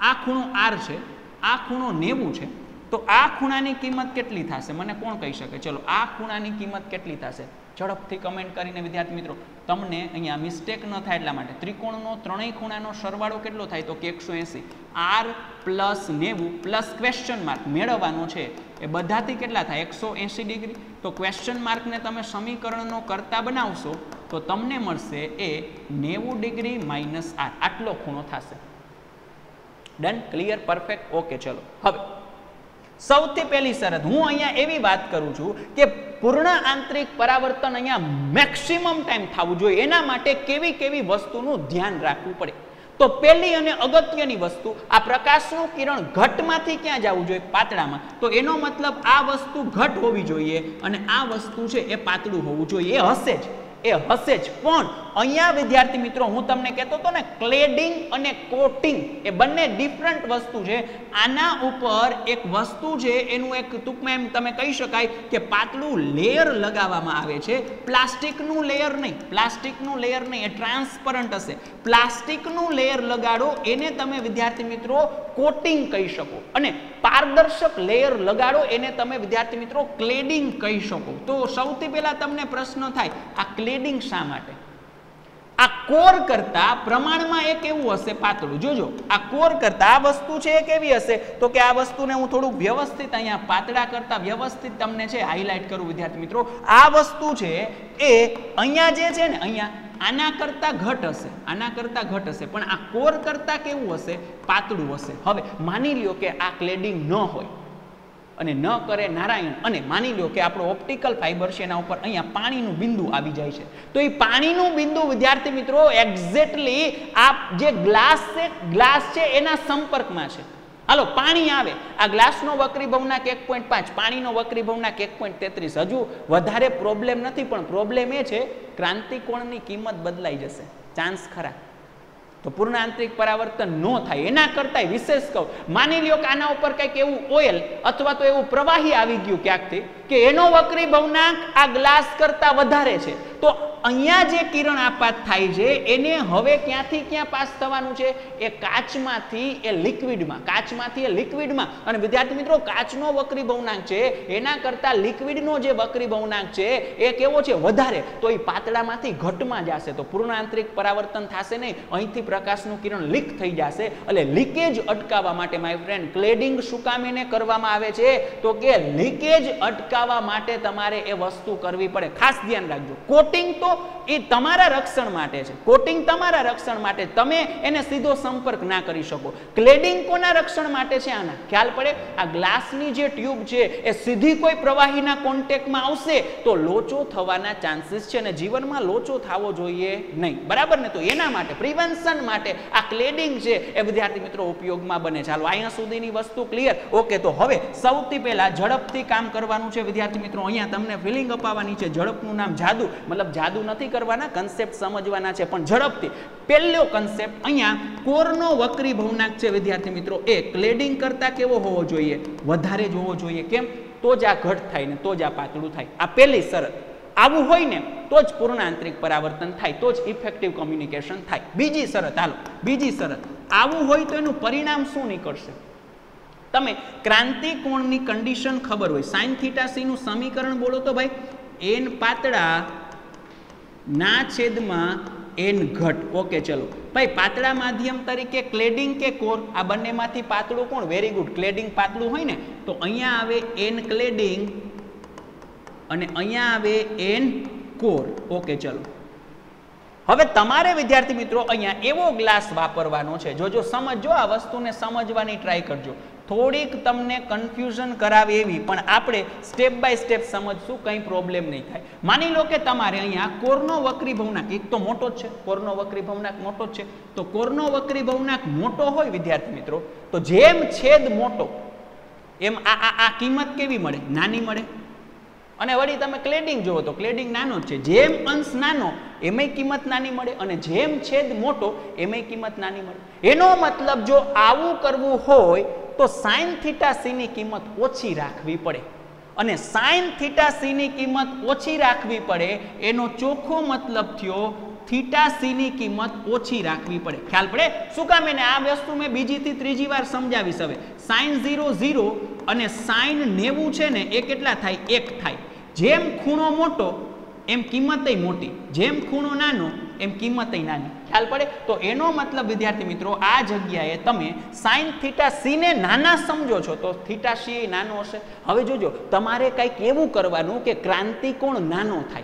આ ખૂણો આર છે, આ ખૂણો નેવું છે. તો આ ખૂણાની કિંમત કેટલી થશે? મને કોણ કહી શકે? ચલો, આ ખૂણાની કિંમત કેટલી થશે? ઝડપથી કમેન્ટ કરીને વિદ્યાર્થી મિત્રો તમને અહીંયા મિસ્ટેક ન થાય એટલા માટે. ત્રિકોણનો ત્રણેય ખૂણાનો સરવાળો કેટલો થાય? તો કે એકસો એંસી. આર પ્લસ નેવું પ્લસ ક્વેશ્ચન માર્ક મેળવવાનો છે. એ બધાથી કેટલા થાય? એકસો એંસી ડિગ્રી. તો ક્વેશ્ચન માર્કને તમે સમીકરણનો કરતા બનાવશો, તો તમને મળશે એ નેવું ડિગ્રી માઇનસ આર આટલો ખૂણો થશે. ડન ક્લિયર પરફેક્ટ ઓકે ચલો. હવે સૌથી પહેલી શરત હું અહીંયા એવી વાત કરું છું કે પૂર્ણ આંતરિક પરાવર્તન અહીંયા મેક્સિમમ ટાઈમ થવું જોઈએ. એના માટે કેવી કેવી વસ્તુનું ધ્યાન રાખવું પડે. તો પહેલી અને અગત્યની વસ્તુ, આ પ્રકાશનું કિરણ ઘટમાંથી ક્યાં જવું જોઈએ? પાતળામાં. તો એનો મતલબ આ વસ્તુ ઘટ હોવી જોઈએ અને આ વસ્તુ છે એ પાતળું હોવું જોઈએ. એ હશે જ. એ હશે જ. પણ અહીંયા વિદ્યાર્થી મિત્રો, હું તમને કહેતો હતો ને ક્લેડિંગ અને કોટિંગ એ બંને ડિફરન્ટ વસ્તુ છે. આના ઉપર એક વસ્તુ છે, એનું એક ટૂંકમાં એમ તમે કહી શકાય કે પાતળું લેયર લગાવવામાં આવે છે. પ્લાસ્ટિકનું લેયર નહીં, પ્લાસ્ટિકનું લેયર નહીં, એ ટ્રાન્સપરન્ટ હશે. પ્લાસ્ટિકનું લેયર લગાડો, એને તમે વિદ્યાર્થી મિત્રો કોટિંગ કહી શકો. અને પારદર્શક લેયર લગાડો, એને તમે વિદ્યાર્થી મિત્રો ક્લેડિંગ કહી શકો. તો સૌથી પહેલાં તમને પ્રશ્ન થાય, આ ક્લેડિંગ શા માટે? આ કોર કરતા પ્રમાણમાં એ કેવું હશે પાતળું? જોજો, આ કોર કરતા આ વસ્તુ છે એ કેવી હશે? તો કે આ વસ્તુને હું થોડુંક વ્યવસ્થિત અહીંયા પાતળા કરતા વ્યવસ્થિત તમને છે હાઇલાઇટ કરું વિદ્યાર્થી મિત્રો. આ વસ્તુ છે એ અહીંયા જે છે ને, અહીંયા આના કરતાં ઘટ હશે, આના કરતાં ઘટ હશે, પણ આ કોર કરતાં કેવું હશે? પાતળું હશે. હવે માની લ્યો કે આ ક્લેડિંગ ન હોય. અને ન કરે નારાયણ. અને માની લો કે આપણો ઓપ્ટિકલ ફાઈબર છે એના ઉપર અહીંયા પાણીનું બિંદુ આવી જાય છે. તો એ પાણીનું બિંદુ, વિદ્યાર્થી મિત્રો એક્ઝેક્ટલી આ જે ગ્લાસ છે ગ્લાસ છે એના સંપર્કમાં છે. હાલો, પાણી આવે. આ ગ્લાસનો વક્રી ભવનાક એક પોઈન્ટ પાંચ, પાણીનો વક્રી ભવનાક એક પોઈન્ટ તેત્રીસ. હજુ વધારે પ્રોબ્લેમ નથી, પણ પ્રોબ્લેમ એ છે, ક્રાંતિકોણની કિંમત બદલાઈ જશે. ચાન્સ ખરા. તો પૂર્ણ આંતરિક પરાવર્તન ન થાય. એના કરતાં વિશેષ કહું, માની લ્યો કે આના ઉપર કંઈક એવું ઓઇલ અથવા તો એવું પ્રવાહી આવી ગયું ક્યાંકથી કે એનો વક્રી ભવનાંક આ ગ્લાસ કરતાં વધારે છે. તો અહીંયા જે કિરણ આપાત થાય છે, એને હવે ક્યાંથી ક્યાં પાસ થવાનું છે? એ કાચમાંથી, એ લિક્વિડમાં કાચમાંથી એ લિક્વિડમાં અને વિદ્યાર્થી મિત્રો, કાચનો વક્રી ભવનાંક છે, એના કરતાં લિક્વિડનો જે વક્રી ભવનાંક છે, એ કેવો છે? વધારે. તો એ પાતળામાંથી ઘટમાં જશે. તો પૂર્ણ આંતરિક પરાવર્તન થશે નહીં. અહીંથી પ્રકાશનું કિરણ લીક થઈ જશે. એટલે લીકેજ અટકાવવા માટે માય ફ્રેન્ડ ક્લેડિંગ શું કામ એને કરવામાં આવે છે. તો કે લીકેજ અટકાવવા માટે તમારે એ વસ્તુ કરવી પડે. ખાસ ધ્યાન રાખજો. કોટિંગ તો એ તમારા રક્ષણ માટે છે. કોટિંગ તમારા રક્ષણ માટે. તમે એને સીધો સંપર્ક ના કરી શકો. ક્લેડિંગ કોના રક્ષણ માટે છે આના? ખ્યાલ પડે? આ ગ્લાસની જે ટ્યુબ છે, એ સીધી કોઈ પ્રવાહીના કોન્ટેક્ટમાં આવશે તો લોચો થવાના ચાન્સીસ છે અને જીવનમાં લોચો થવો જોઈએ નહીં. બરાબર ને? તો એના માટે, પ્રિવેન્શન માટે આ ક્લેડિંગ છે એ વિદ્યાર્થી મિત્રો ઉપયોગમાં બને ચાલો અહીંયા સુધીની વસ્તુ ક્લિયર. ઓકે, તો હવે સૌથી પહેલા ઝડપથી કામ કરવાનું છે વિદ્યાર્થી મિત્રો. અહીંયા તમને ફિલિંગ અપાવવાની છે. ઝડપનું નામ જાદુ. મતલબ જાદુ નથી કરવાના કન્સેપ્ટ સમજવાના છે, પણ ઝડપથી. પહેલો કન્સેપ્ટ અહીંયા કોરનો વક્રી ભવનાક છે, વિદ્યાર્થી મિત્રો. એ ક્લેડિંગ કરતા કેવો હોવો જોઈએ? વધારે જ હોવો જોઈએ. કેમ? તો જ આ ઘટ થાય ને, તો જ આ પાતળું થાય. આ પહેલી શરત. આવું હોય ને, તો જ પૂર્ણ આંતરિક પરાવર્તન થાય, તો જ ઇફેક્ટિવ કોમ્યુનિકેશન થાય. બીજી શરત, હાલો. બીજી શરત. આવું હોય તો એનું પરિણામ શું નીકળશે? તમે ક્રાંતિ કોણની કન્ડિશન ખબર હોય. સાઇન થીટા સમીકરણ બોલો તો ભાઈ એન પાતળા ના છેદમાં એન ઘટ. ઓકે, ચલો. ભાઈ, પાતળા માધ્યમ તરીકે ક્લેડિંગ કે કોર? આ બંનેમાંથી પાતળું કોણ? વેરી ગુડ ક્લેડિંગ પાતળું હોય ને, તો અહીંયા આવે એન ક્લેડિંગ અને અહીંયા આવે એન કોર. ઓકે, ચલો. હવે તમારે વિદ્યાર્થી મિત્રો અહીંયા એવો ગ્લાસ વાપરવાનો છે. જો જો સમજો આ વસ્તુને સમજવાની ટ્રાય કરજો. થોડીક તમને કન્ફ્યુઝન કરાવે એવી, પણ આપણે સ્ટેપ બાય સ્ટેપ સમજશું, કંઈ પ્રોબ્લેમ નહીં થાય. માની લો કે તમારે અહીંયા કોરનો વક્રી ભવનાક, એક તો મોટો જ છે, કોરનો વક્રી ભવનાક મોટો છે. તો કોરનો વક્રી ભવનાક મોટો હોય, વિદ્યાર્થી મિત્રો, તો જેમ છેદ મોટો, એમ આ આ કિંમત કેવી મળે? નાની મળે. અને વળી તમે ક્લેડિંગ જુઓ તો ક્લેડિંગ નાનો છે. જેમ અંશ નાનો, એમાંય કિંમત નાની મળે અને જેમ છેદ મોટો, એમાંય કિંમત નાની મળે. એનો મતલબ જો આવું કરવું હોય તો સાઇન થીટા સીની કિંમત ઓછી રાખવી પડે. અને સાઇન થીટા સીની કિંમત ઓછી રાખવી પડે, એનો ચોખ્ખો મતલબ થયો થીટા સીની કિંમત ઓછી રાખવી પડે. ખ્યાલ પડે? શું કામ એને આ વસ્તુ મેં બીજીથી ત્રીજી વાર સમજાવીશ હવે. સાઇન ઝીરો ઝીરો અને સાઇન નેવું છે ને, એ કેટલા થાય? એક થાય. જેમ ખૂણો મોટો, એમ કિંમતય મોટી. જેમ ખૂણો નાનો એમ કિંમત નાની. ખ્યાલ પડે? તો એનો મતલબ, વિદ્યાર્થી મિત્રો, આ જગ્યાએ તમે સાઇન થીટા સીને નાના સમજો છો. તો થીટા સી નાનો હશે. હવે જોજો, તમારે કંઈક એવું કરવાનું કે ક્રાંતિકોણ નાનો થાય.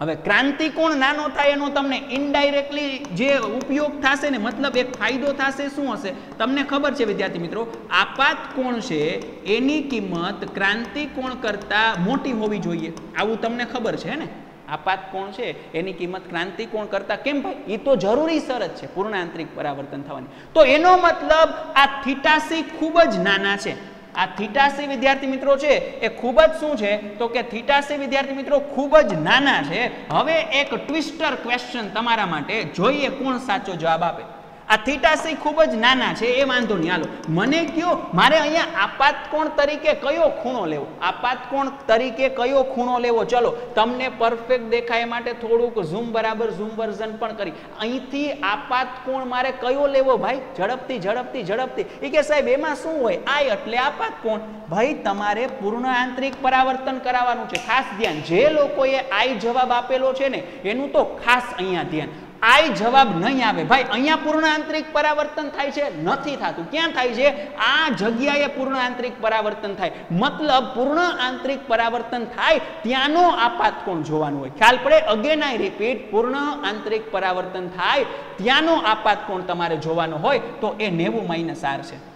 હવે ક્રાંતિકોણ નાનો થાય એનો તમને ઇનડાયરેક્ટલી જે ઉપયોગ થશે ને મતલબ એક ફાયદો થશે શું હશે? તમને ખબર છે વિદ્યાર્થી મિત્રો આપાત કોણ છે, એની કિંમત ક્રાંતિકોણ કરતાં મોટી હોવી જોઈએ. આવું તમને ખબર છે ને? આપાત કોણ છે? એની કિંમત ક્રાંતિકોણ કરતા? કેમ ભાઈ? એ તો જરૂરી શરત છે પૂર્ણ આંતરિક પરાવર્તન થવાની. તો એનો મતલબ આ થીટાસી ખૂબ જ નાના છે. આ થીટાસી વિદ્યાર્થી મિત્રો છે, એ ખૂબ જ શું છે? તો કે થીટાસી વિદ્યાર્થી મિત્રો ખૂબ જ નાના છે. હવે એક ટ્વિસ્ટર ક્વેશ્ચન તમારા માટે, જોઈએ કોણ સાચો જવાબ આપે. આ થીટા ખૂબ જ નાના છે, એ વાંધો નહીં. હાલો, મને કયો, મારે અહીંયા આપાત કોણ તરીકે કયો ખૂણો લેવો? આપાત કોણ તરીકે કયો ખૂણો લેવો? ચલો, તમને પરફેક્ટ દેખાય માટે થોડુંક ઝૂમ બરાબર ઝૂમ વર્ઝન પણ કરી. અહીંથી આપાત કોણ મારે કયો લેવો ભાઈ? ઝડપથી ઝડપથી ઝડપથી. એ કે સાહેબ, એમાં શું હોય? આ એટલે આપાત કોણ ભાઈ, તમારે પૂર્ણ આંતરિક પરાવર્તન કરાવવાનું છે. ખાસ ધ્યાન. જે લોકોએ આઈ જવાબ આપેલો છે ને, એનું તો ખાસ અહીંયા ધ્યાન. આઈ જવાબ નહીં આવે. ભાઈ, અહીંયા પૂર્ણ આંતરિક પરાવર્તન થાય છે. નથી થતું. ક્યાં થાય છે? આ જગ્યાએ પૂર્ણ આંતરિક પરાવર્તન થાય. મતલબ પૂર્ણ આંતરિક પરાવર્તન થાય ત્યાંનો આપાત કોણ જોવાનું હોય? ખ્યાલ પડે? અગેન આઈ રિપીટ પૂર્ણ આંતરિક પરાવર્તન થાય ત્યાંનો આપાત કોણ તમારે જોવાનો હોય તો એ નેવું માઇનસ આર છે.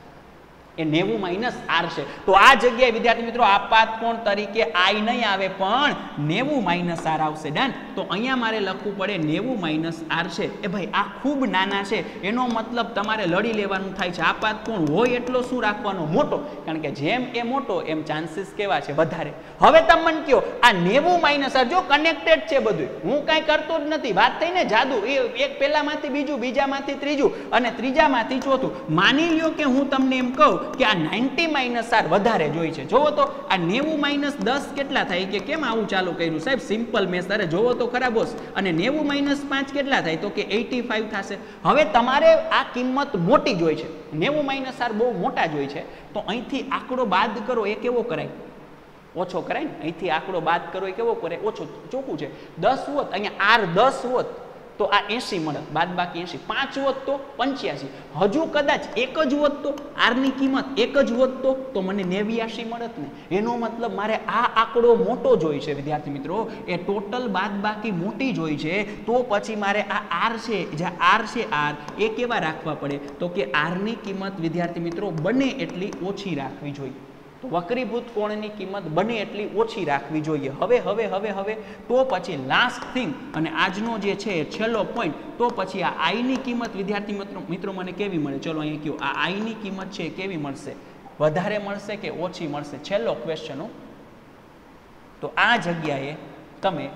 એ નેવું માઇનસ આર છે. તો આ જગ્યાએ વિદ્યાર્થી મિત્રો આપાત કોણ તરીકે આઈ નહીં આવે, પણ નેવું માઇનસ આર આવશે. ડન તો અહીંયા મારે લખવું પડે નેવું માઇનસ આર છે. એ ભાઈ, આ ખૂબ નાના છે. એનો મતલબ તમારે લડી લેવાનું થાય છે. આપાત કોણ હોય એટલો શું રાખવાનો? મોટો. કારણ કે જેમ એ મોટો, એમ ચાન્સીસ કેવા છે? વધારે. હવે તમે મને કહો આ નેવું માઇનસ આર જો કનેક્ટેડ છે બધું હું કાંઈ કરતો જ નથી. વાત થઈને જાદુ. એ એક પહેલામાંથી બીજું, બીજામાંથી ત્રીજું અને ત્રીજામાંથી ચોથું. માની લ્યો કે હું તમને એમ કહું કે આ નાઇન્ટી માઇનસ આર વધારે જોઈ છે. જોવો તો આ નેવું માઇનસ દસ કેટલા થાય? કે કેમ આવું ચાલુ કર્યું? સાહેબ, સિમ્પલ મેં અરે જોવો તો ખરા બોસ. અને નેવું માઇનસ પાંચ કેટલા થાય? તો કે એટી ફાઈવ થશે. હવે તમારે આ કિંમત મોટી જોઈ છે. નેવું માઇનસ આર બહુ મોટા જોઈ છે. તો અહીંથી આંકડો બાદ કરો, એ કેવો કરાય? ઓછો કરાય ને? અહીંથી આંકડો બાદ કરો, એ કેવો કરે ઓછો ચોખ્ખું છે. દસ હોત, અહીંયા આર દસ હોત તો આ એસી મળત બાદ બાકી એસી. પાંચ હોત તો પંચ્યાસી. હજુ કદાચ એક જ હોત તો આરની કિંમત એક જ હોત તો તો મને નેવ્યાસી મળત ને. એનો મતલબ મારે આ આંકડો મોટો જોઈ છે, વિદ્યાર્થી મિત્રો. એ ટોટલ બાદ બાકી મોટી જોઈ છે. તો પછી મારે આ આર છે જે આર છે આર, એ કેવા રાખવા પડે? તો કે આરની કિંમત વિદ્યાર્થી મિત્રો બને એટલી ઓછી રાખવી જોઈએ. તો વક્રીભૂત કોણની કિંમત બને એટલી ઓછી રાખવી જોઈએ. હવે હવે હવે હવે, તો પછી લાસ્ટ થિંગ અને આજનો જે છે છેલ્લો પોઈન્ટ તો પછી આ આઈની કિંમત વિદ્યાર્થી મિત્રો મિત્રો મને કેવી મળે? ચલો અહીંયા કહ્યું આ આઈની કિંમત છે કેવી મળશે? વધારે મળશે કે ઓછી મળશે? છેલ્લો ક્વેશ્ચન તો આ જગ્યાએ તમે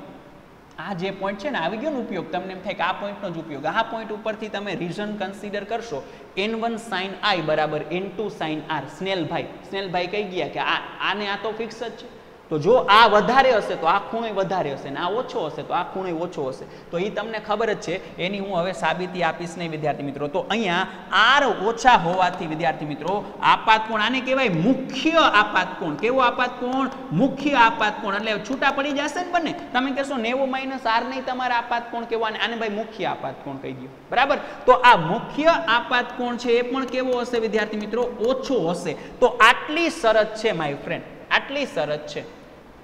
આ જે પોઈન્ટ છે ને, આવી ગયો ને ઉપયોગ, તમને એમ થાય કે આ પોઈન્ટનો જ ઉપયોગ. આ પોઈન્ટ ઉપરથી તમે રીઝન કન્સિડર કરશો. એન વન સાઇન આઈ બરાબર એન ટુ સાઇન આર સ્નેલભાઈ સ્નેલભાઈ કહી ગયા કે આ, આને આ તો ફિક્સ જ છે. તો જો આ વધારે હશે, તો આ ખૂણો વધારે હશે ને આ ઓછો હશે, તો આ ખૂણો ઓછો હશે. તો એ તમને ખબર જ છે, એની હું હવે સાબિતી આપીશ નહીં, વિદ્યાર્થી મિત્રો. તો અહીંયા આર ઓછા હોવાથી, વિદ્યાર્થી મિત્રો આપાત કોણ આને કહેવાય મુખ્ય આપાત કોણ કેવો આપાત કોણ મુખ્ય આપાત કોણ એટલે છૂટા પડી જશે ને બંને. તમે કહેશો નેવું માઇનસ આર નહીં તમારા આપાત કોણ કેવું આને ભાઈ મુખ્ય આપાત કોણ કહી દો બરાબર? તો આ મુખ્ય આપાત કોણ છે, એ પણ કેવો હશે, વિદ્યાર્થી મિત્રો? ઓછો હશે. તો આટલી શરત છે માય ફ્રેન્ડ આટલી શરત છે.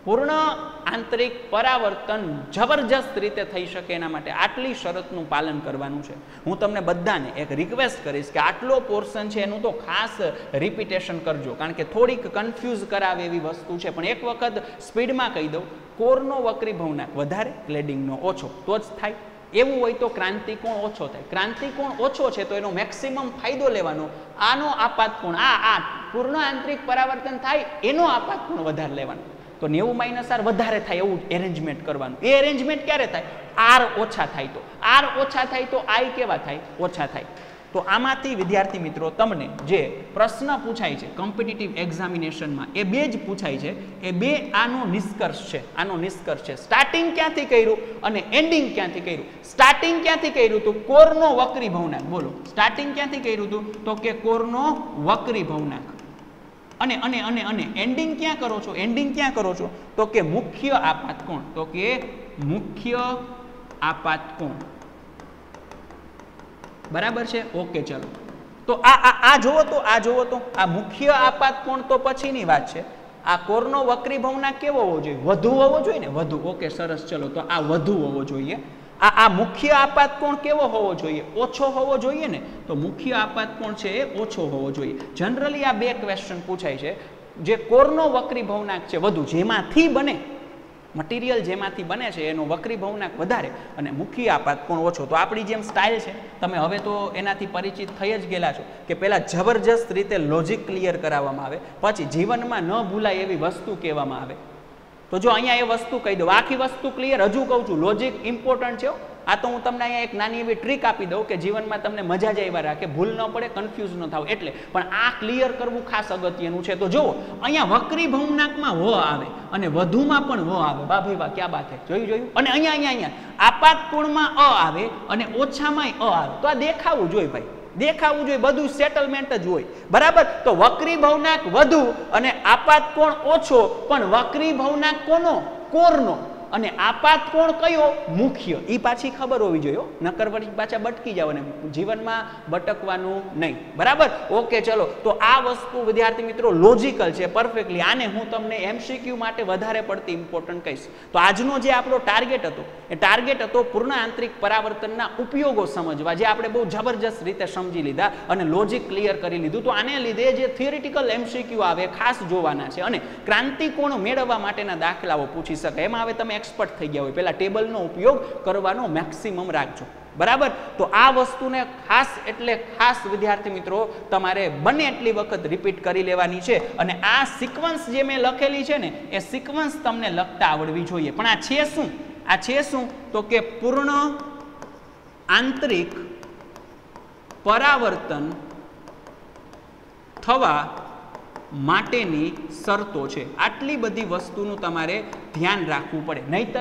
પૂર્ણ આંતરિક પરાવર્તન જબરજસ્ત રીતે થઈ શકે એના માટે આટલી શરતનું પાલન કરવાનું છે. હું તમને બધાને એક રિક્વેસ્ટ કરીશ કે આટલો પોર્શન છે એનું તો ખાસ રિપીટેશન કરજો, કારણ કે થોડીક કન્ફ્યુઝ કરાવે એવી વસ્તુ છે. પણ એક વખત સ્પીડમાં કહી દઉં, કોરનો વક્રી ભવનાક, વધારે ક્લેડિંગનો ઓછો, તો જ થાય. એવું હોય તો ક્રાંતિકોણ ઓછો થાય. ક્રાંતિકોણ ઓછો છે તો એનો મેક્સિમમ ફાયદો લેવાનો. આનો આપાત કોણ આ આ, પૂર્ણ આંતરિક પરાવર્તન થાય, એનો આપાત કોણ વધારે લેવાનો. તો નેવું માઇનસ આર વધારે થાય એવું એરેન્જમેન્ટ કરવાનું. એ એરેન્જમેન્ટ ક્યારે થાય? આર ઓછા થાય તો. આર ઓછા થાય તો આઈ કેવા થાય? ઓછા થાય. તો આમાંથી, વિદ્યાર્થી મિત્રો, તમને જે પ્રશ્ન પૂછાય છે કોમ્પિટિટિવ એક્ઝામિનેશનમાં એ બે જ પૂછાય છે. એ બે આનો નિષ્કર્ષ છે. આનો નિષ્કર્ષ છે. સ્ટાર્ટિંગ ક્યાંથી કર્યું અને એન્ડિંગ ક્યાંથી કર્યું? સ્ટાર્ટિંગ ક્યાંથી કર્યું હતું? કોરનો વક્રી ભવનાક બોલો. સ્ટાર્ટિંગ ક્યાંથી કર્યું હતું? તો કે કોરનો વક્રી ભવનાક અને અને અને અને. એન્ડિંગ ક્યાં કરો છો? એન્ડિંગ ક્યાં કરો છો? તો કે મુખ્ય આપાત કોણ? તો કે મુખ્ય આપાત કોણ? બરાબર છે? ઓકે, ચલો. તો આ આ આ તો, આ જોવો તો. આ મુખ્ય આપાત કોણ? તો પછીની વાત છે. આ કોરનો વક્રી ભવના કેવો હોવો જોઈએ? વધુ હોવો જોઈએ ને? વધુ. ઓકે, સરસ. ચલો, તો આ વધુ હોવો જોઈએ. આ આ મુખ્ય આપાત કોણ કેવો હોવો જોઈએ? ઓછો હોવો જોઈએ ને? તો મુખ્ય આપાત કોણ છે? એ ઓછો હોવો જોઈએ. જનરલી આ બે ક્વેશ્ચન પૂછાય છે. જે કોરનો વક્રી ભવનાક છે વધુ, જેમાંથી બને મટીરિયલ જેમાંથી બને છે, એનો વક્રી ભવનાક વધારે અને મુખ્ય આપાત કોણ ઓછો. તો આપણી જેમ સ્ટાઇલ છે. તમે હવે તો એનાથી પરિચિત થઈ જ ગયેલા છો કે પહેલાં જબરજસ્ત રીતે લોજિક ક્લિયર કરાવવામાં આવે, પછી જીવનમાં ન ભૂલાય એવી વસ્તુ કહેવામાં આવે. તો જો અહીંયા એ વસ્તુ કહી દઉં, આખી વસ્તુ ક્લિયર હજુ કહું છું લોજિક ઇમ્પોર્ટન્ટ છે આ તો હું તમને અહીંયા એક નાની એવી ટ્રીક આપી દઉં કે જીવનમાં તમને મજા જ આવ્યા રાખે, ભૂલ ન પડે કન્ફ્યુઝ ન થાવ. એટલે, પણ આ ક્લિયર કરવું ખાસ અગત્યનું છે. તો જુઓ, અહીંયા વક્રી ભૌમનાકમાં વ આવે અને વધુમાં પણ વ આવે. બા ભાઈ, વાહ, ક્યાં બાત છે જોયું જોયું? અને અહીંયા અહીંયા અહીંયા, આપાત કોણમાં અ આવે અને ઓછામાંય અ આવે. તો આ દેખાવું જોઈએ ભાઈ. દેખાવું જોઈએ, બધું સેટલમેન્ટ જ હોય. બરાબર? તો વક્રી ભવનાક વધુ અને આપાત કોણ ઓછો? પણ વક્રી ભવનાક કોનો? કોરનો. અને આપાત કોણ કયો? મુખ્ય. એ પાછી ખબર હોવી જોઈએ નકર વળી પાછા બટકી જાવ ને જીવનમાં બટકવાનું નહીં. બરાબર? ઓકે, ચલો. તો આ વસ્તુ, વિદ્યાર્થી મિત્રો લોજિકલ છે પરફેક્ટલી આને હું તમને એમસીક્યુ માટે વધારે પડતી ઇમ્પોર્ટન્ટ કહીશ. તો આજનો જે આપણો ટાર્ગેટ હતો, એ ટાર્ગેટ હતો પૂર્ણ આંતરિક પરાવર્તનના ઉપયોગો સમજવા, જે આપણે બહુ જબરજસ્ત રીતે સમજી લીધા અને લોજિક ક્લિયર કરી લીધું. તો આને લીધે જે થિયરિટિકલ એમસીક્યુ આવે ખાસ જોવાના છે. અને ક્રાંતિકોણ મેળવવા માટેના દાખલાઓ પૂછી શકાય. એમાં હવે તમે એક્સપર્ટ થઈ ગયા હોય. પહેલાં ટેબલનો ઉપયોગ કરવાનો મેક્સિમમ રાખજો. બરાબર? તો આ વસ્તુને ખાસ એટલે ખાસ વિદ્યાર્થી મિત્રો, તમારે બને એટલી વખત રિપીટ કરી લેવાની છે. અને આ સિક્વન્સ જે મેં લખેલી છે ને, એ સિક્વન્સ તમને લખતા આવડવી જોઈએ. પણ આ છે શું? આ છે શું? તો કે પૂર્ણ આંતરિક પરાવર્તન થવા માટેની શરતો છે. આટલી બધી વસ્તુનું તમારે ધ્યાન રાખવું પડે. નહીતર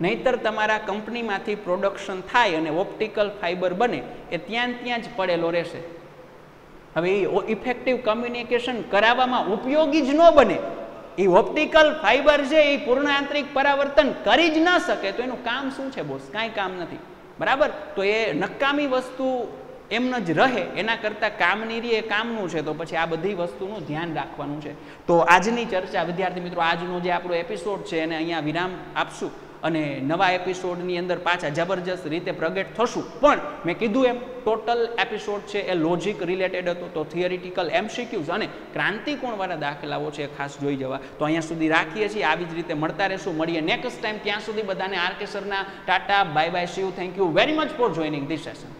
નહીતર તમારા કંપનીમાંથી પ્રોડક્શન થાય અને ઓપ્ટિકલ ફાઇબર બને, એ ત્યાં ત્યાં જ પડેલો રહેશે. હવે એ ઇફેક્ટિવ કમ્યુનિકેશન કરાવવામાં ઉપયોગી જ ન બને. એ ઓપ્ટિકલ ફાઇબર છે, એ પૂર્ણ આંતરિક પરાવર્તન કરી જ ન શકે, તો એનું કામ શું છે, બોસ? કાંઈ કામ નથી. બરાબર? તો એ નકામી વસ્તુ એમને જ રહે, એના કરતાં કામની રી એ કામનું છે, તો પછી આ બધી વસ્તુનું ધ્યાન રાખવાનું છે. તો આજની ચર્ચા, વિદ્યાર્થી મિત્રો, આજનો જે આપણો એપિસોડ છે, એને અહીંયા વિરામ આપશું અને નવા એપિસોડની અંદર પાછા જબરજસ્ત રીતે પ્રગટ થશું. પણ મેં કીધું એમ ટોટલ એપિસોડ છે, એ લોજિક રિલેટેડ હતો, તો થિયરિટિકલ એમસીક્યુઝ અને ક્રાંતિકોણવાળા દાખલાઓ છે ખાસ જોઈ જવા. તો અહીંયા સુધી રાખીએ છીએ, આવી જ રીતે મળતા રહેશું. મળીએ નેક્સ્ટ ટાઈમ ત્યાં સુધી બધાને R tata bye bye Shiv thank you very much for joining this session